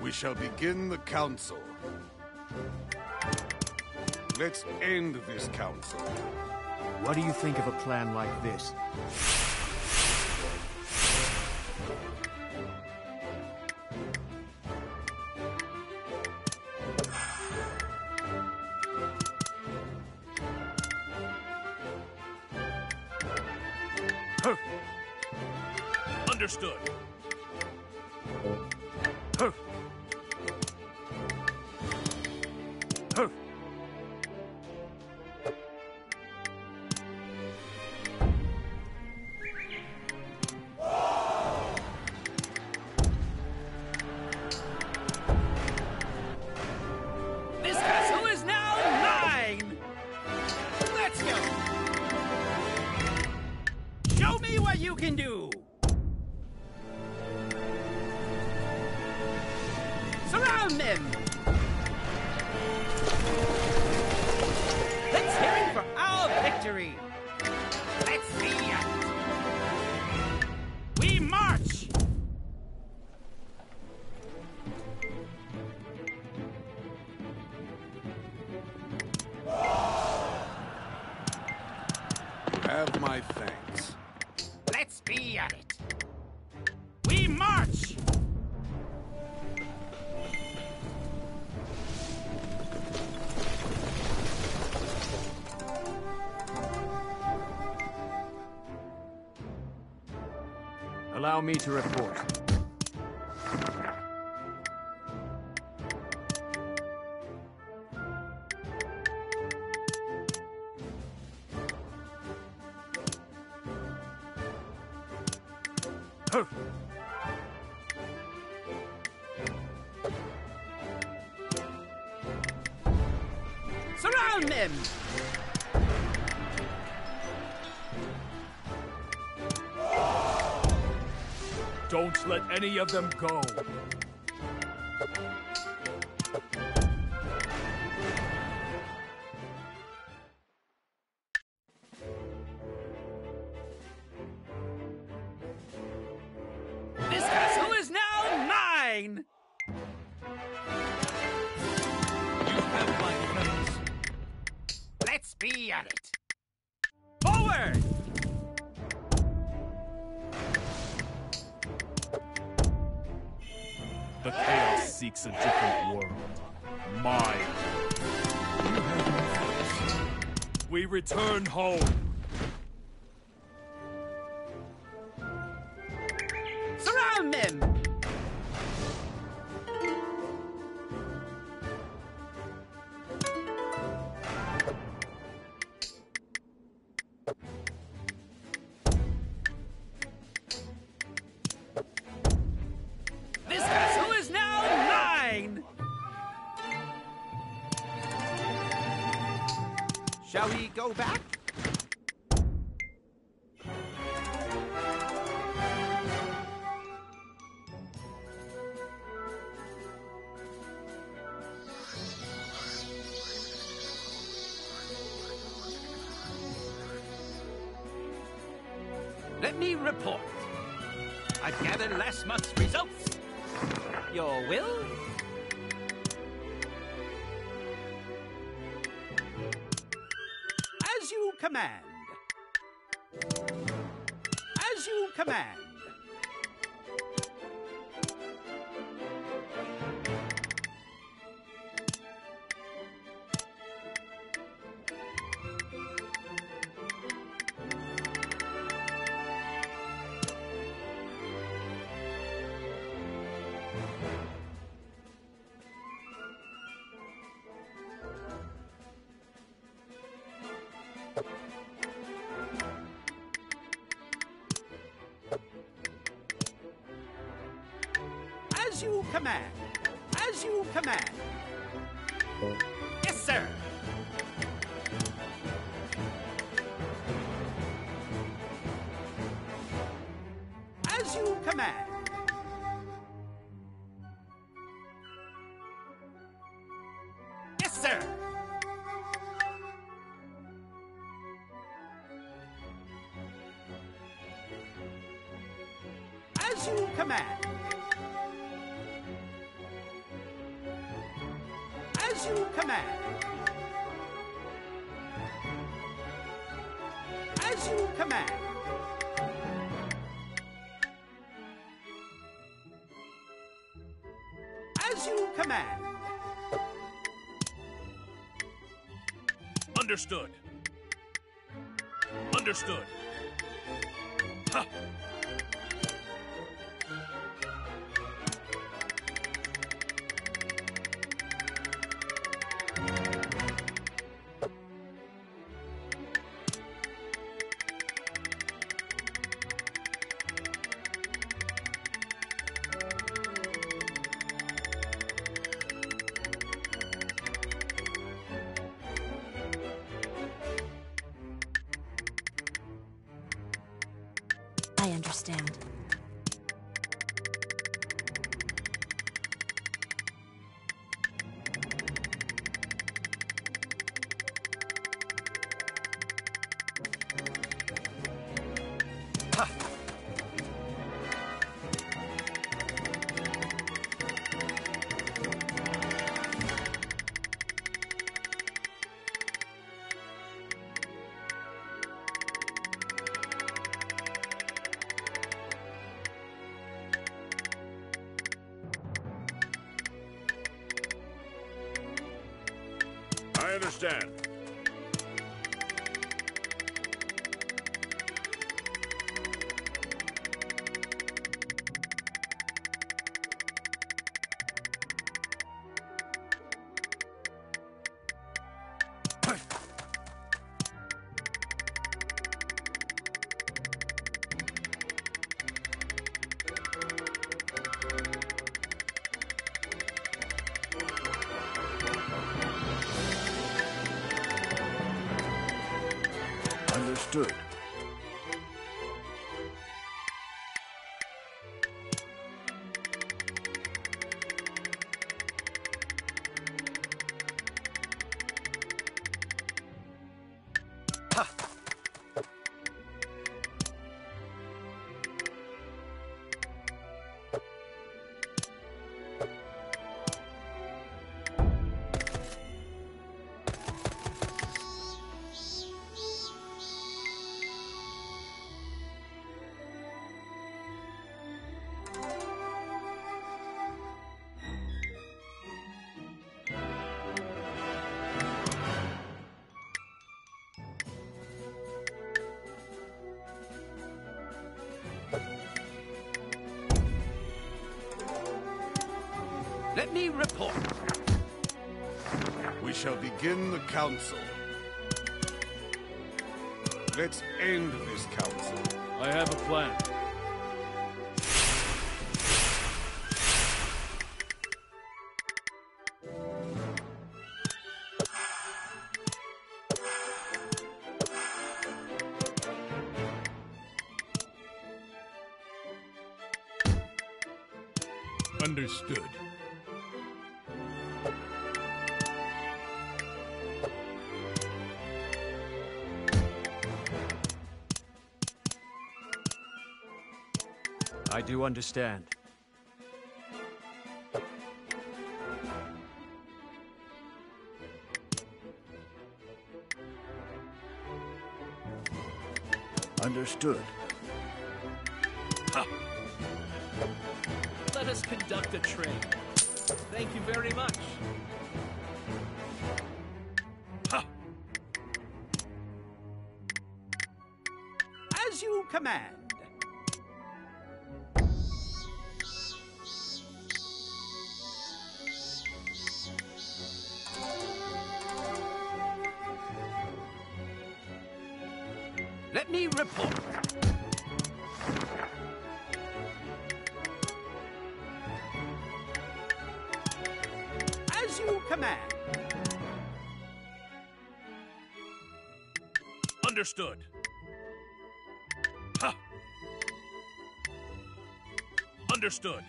We shall begin the council. Let's end this council. What do you think of a plan like this? Allow me to report. any of them go. go back? As you command. As you command. As you command. As you command. As you command. Understood. Understood. Ha! Understand. Let me report. We shall begin the council. Let's end this council. I have a plan. I do understand. Understood. Let us conduct a trade. Thank you very much. Ha! As you command. Report. As you command. Understood. Ha! Understood.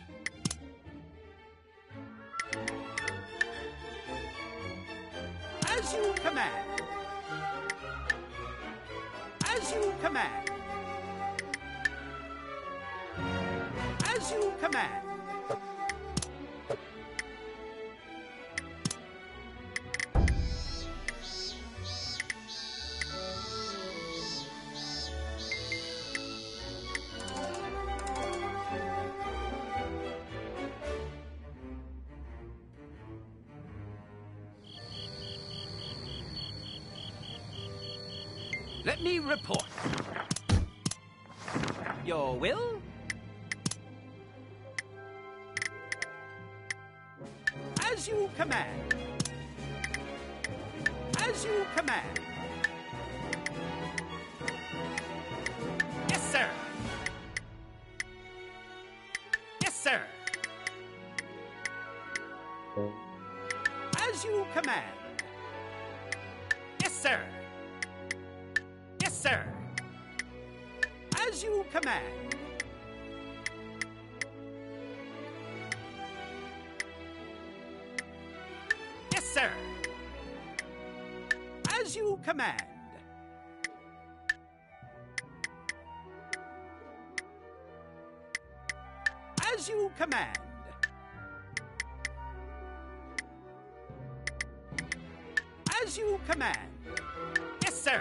You. Let me report. Your will? Command. Command. As you command. As you command. Yes, sir.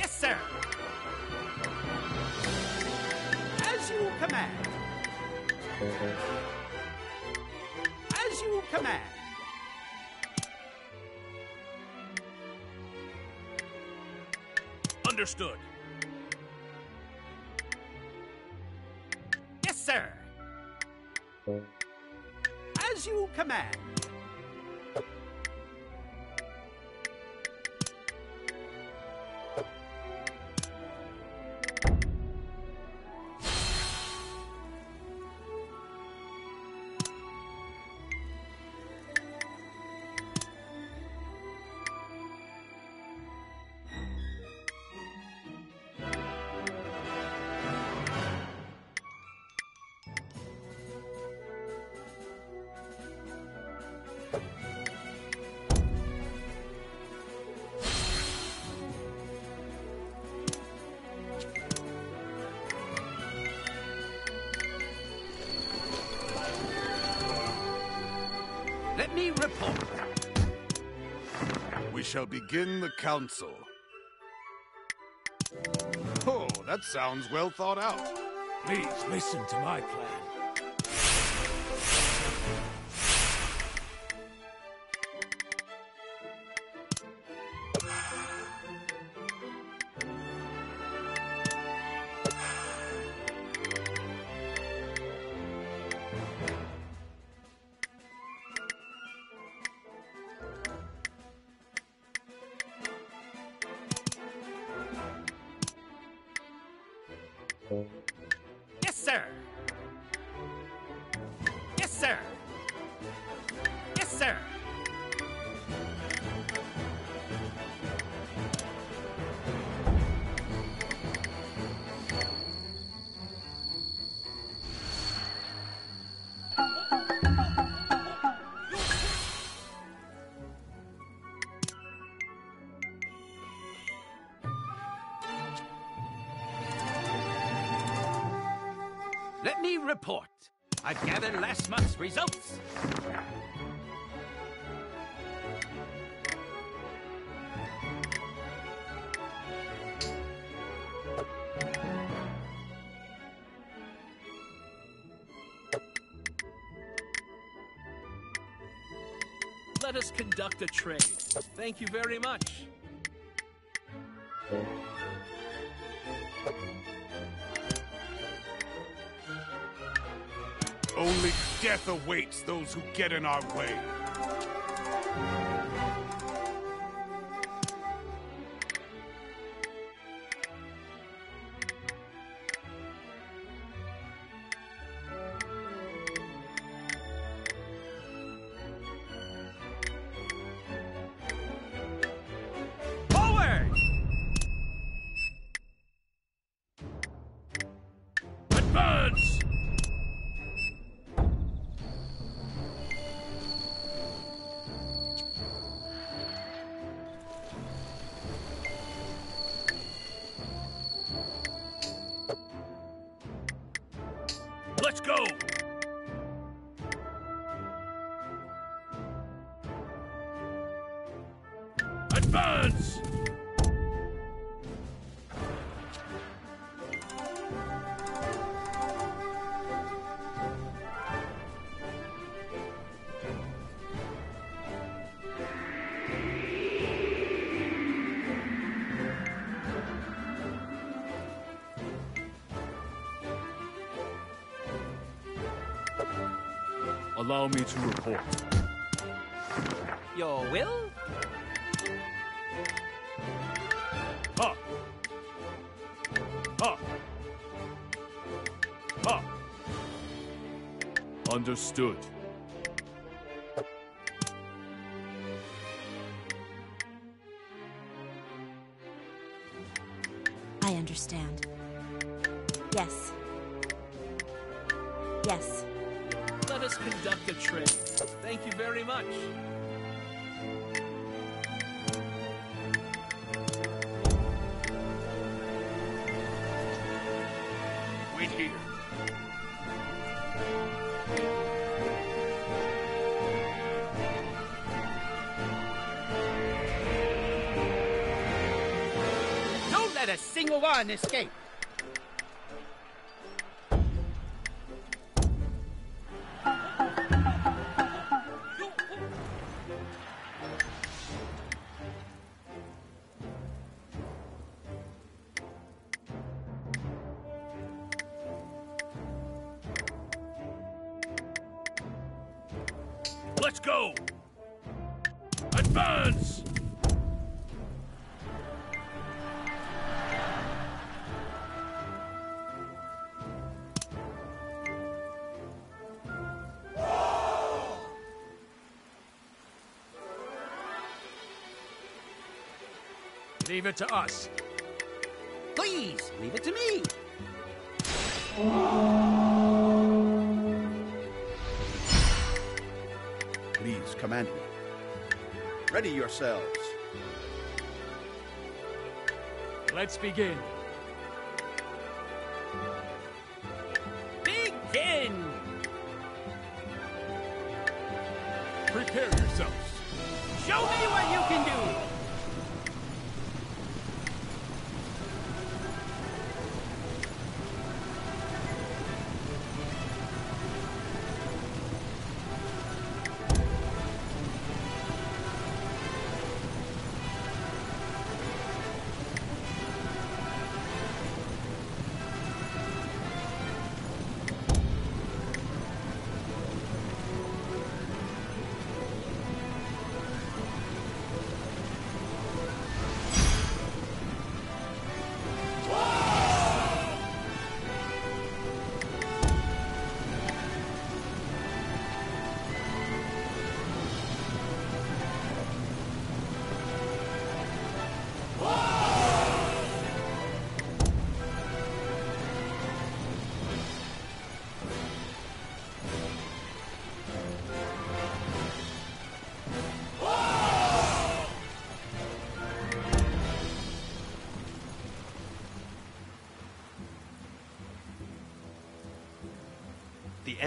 Yes, sir. As you command. As you command. Understood. Yes, sir. As you command. Shall begin the council. Oh, that sounds well thought out. Please listen to my plan. Report. I've gathered last month's results. Let us conduct a trade. Thank you very much. Death awaits those who get in our way. Allow me to report. Your will? Ha! Ha! Ha! Understood. A single one escape. Leave it to us. Please, leave it to me. Please command me. Ready yourselves. Let's begin.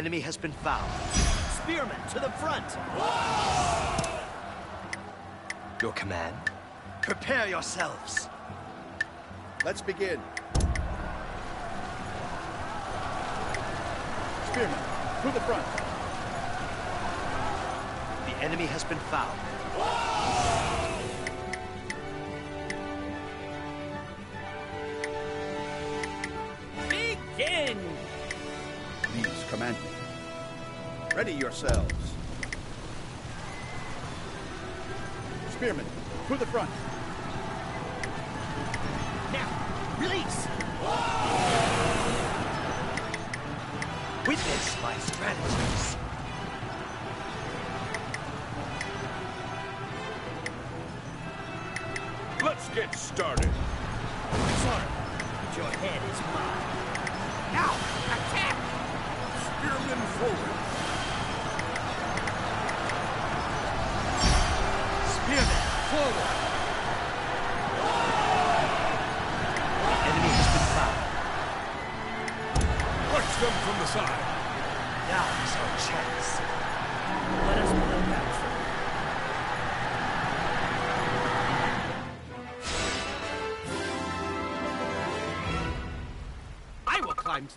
Enemy has been found. Spearmen to the front! Your command? Prepare yourselves! Let's begin. Spearmen, to the front. The enemy has been found. Ready yourselves. Spearmen, to the front.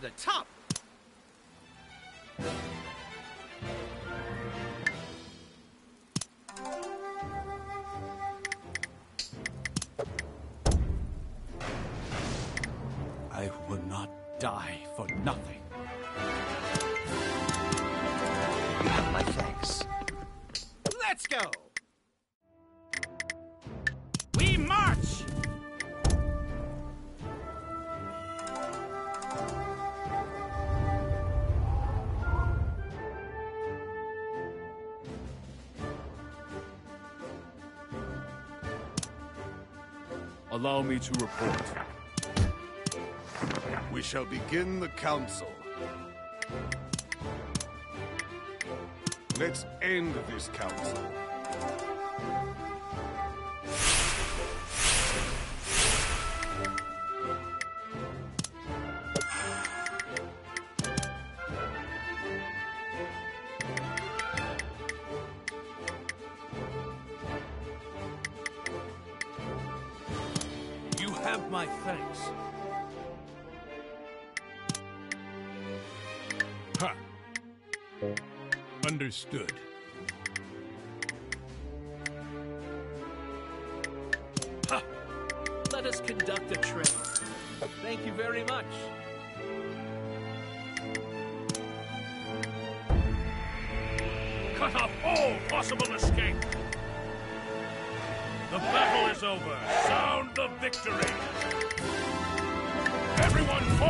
The top. Allow me to report. We shall begin the council. Let's end this council.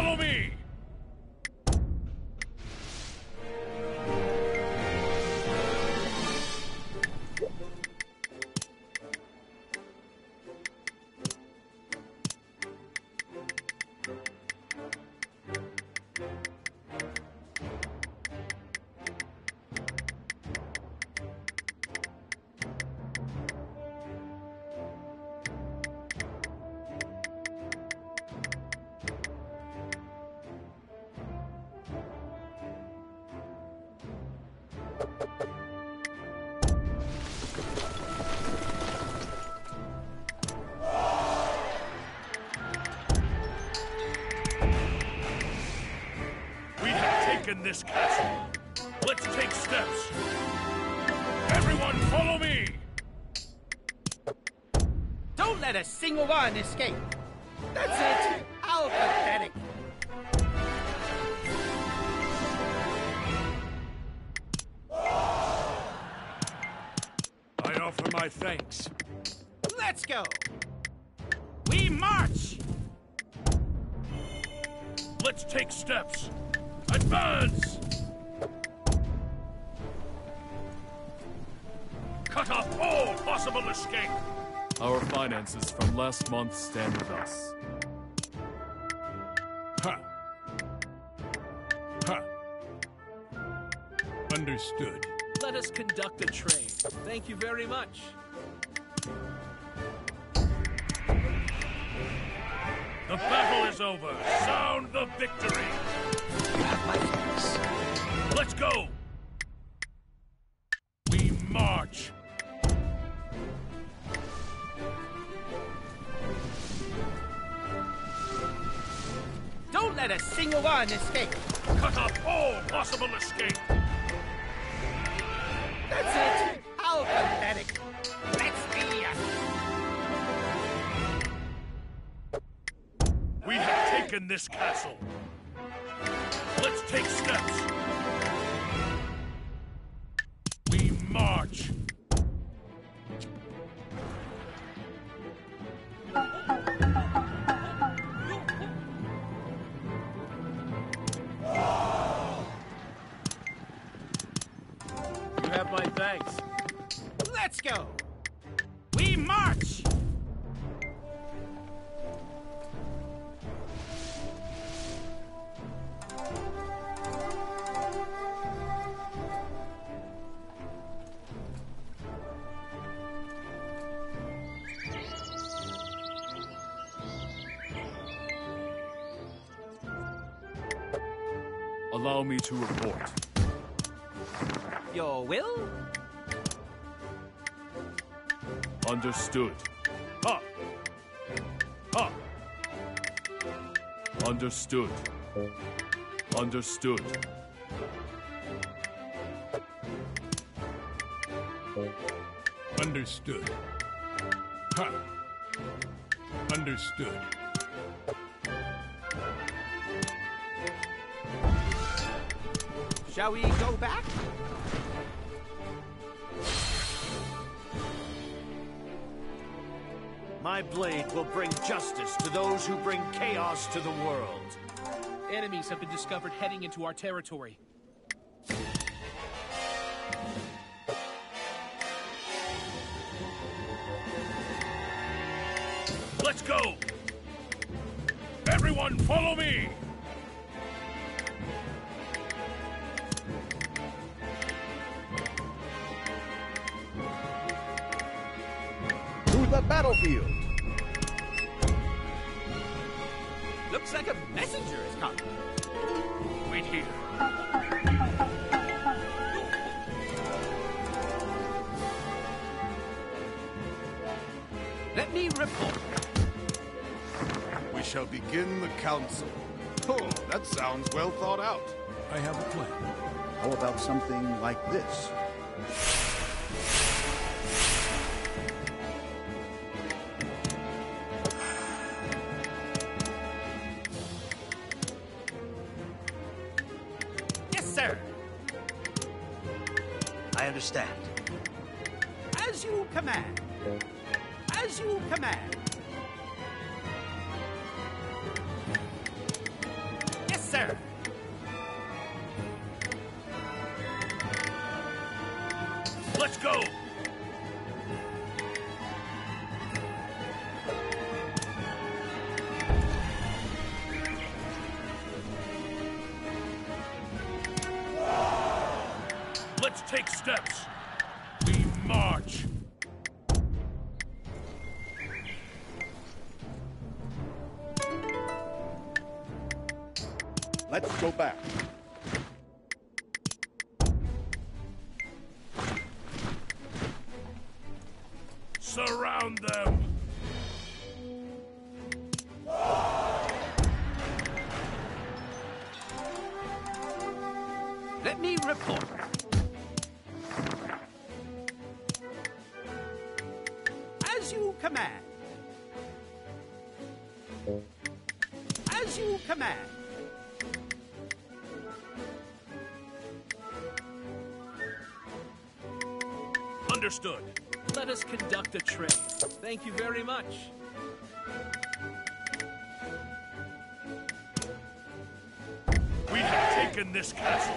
Follow me! This castle. Let's take steps. Everyone follow me! Don't let a single one escape. Last month stand with us. Ha! Ha! Understood. Let us conduct a trade. Thank you very much. The battle is over. Sound the victory. Let's go. Allow me to report. Your will? Understood. Ha! Ha! Understood. Understood. Understood. Huh. Understood. Shall we go back? My blade will bring justice to those who bring chaos to the world. Enemies have been discovered heading into our territory. Looks like a messenger has come. Wait here. Let me report. We shall begin the council. Oh, that sounds well thought out. I have a plan. How about something like this? Understood. Let us conduct a trade. Thank you very much. We have taken this castle.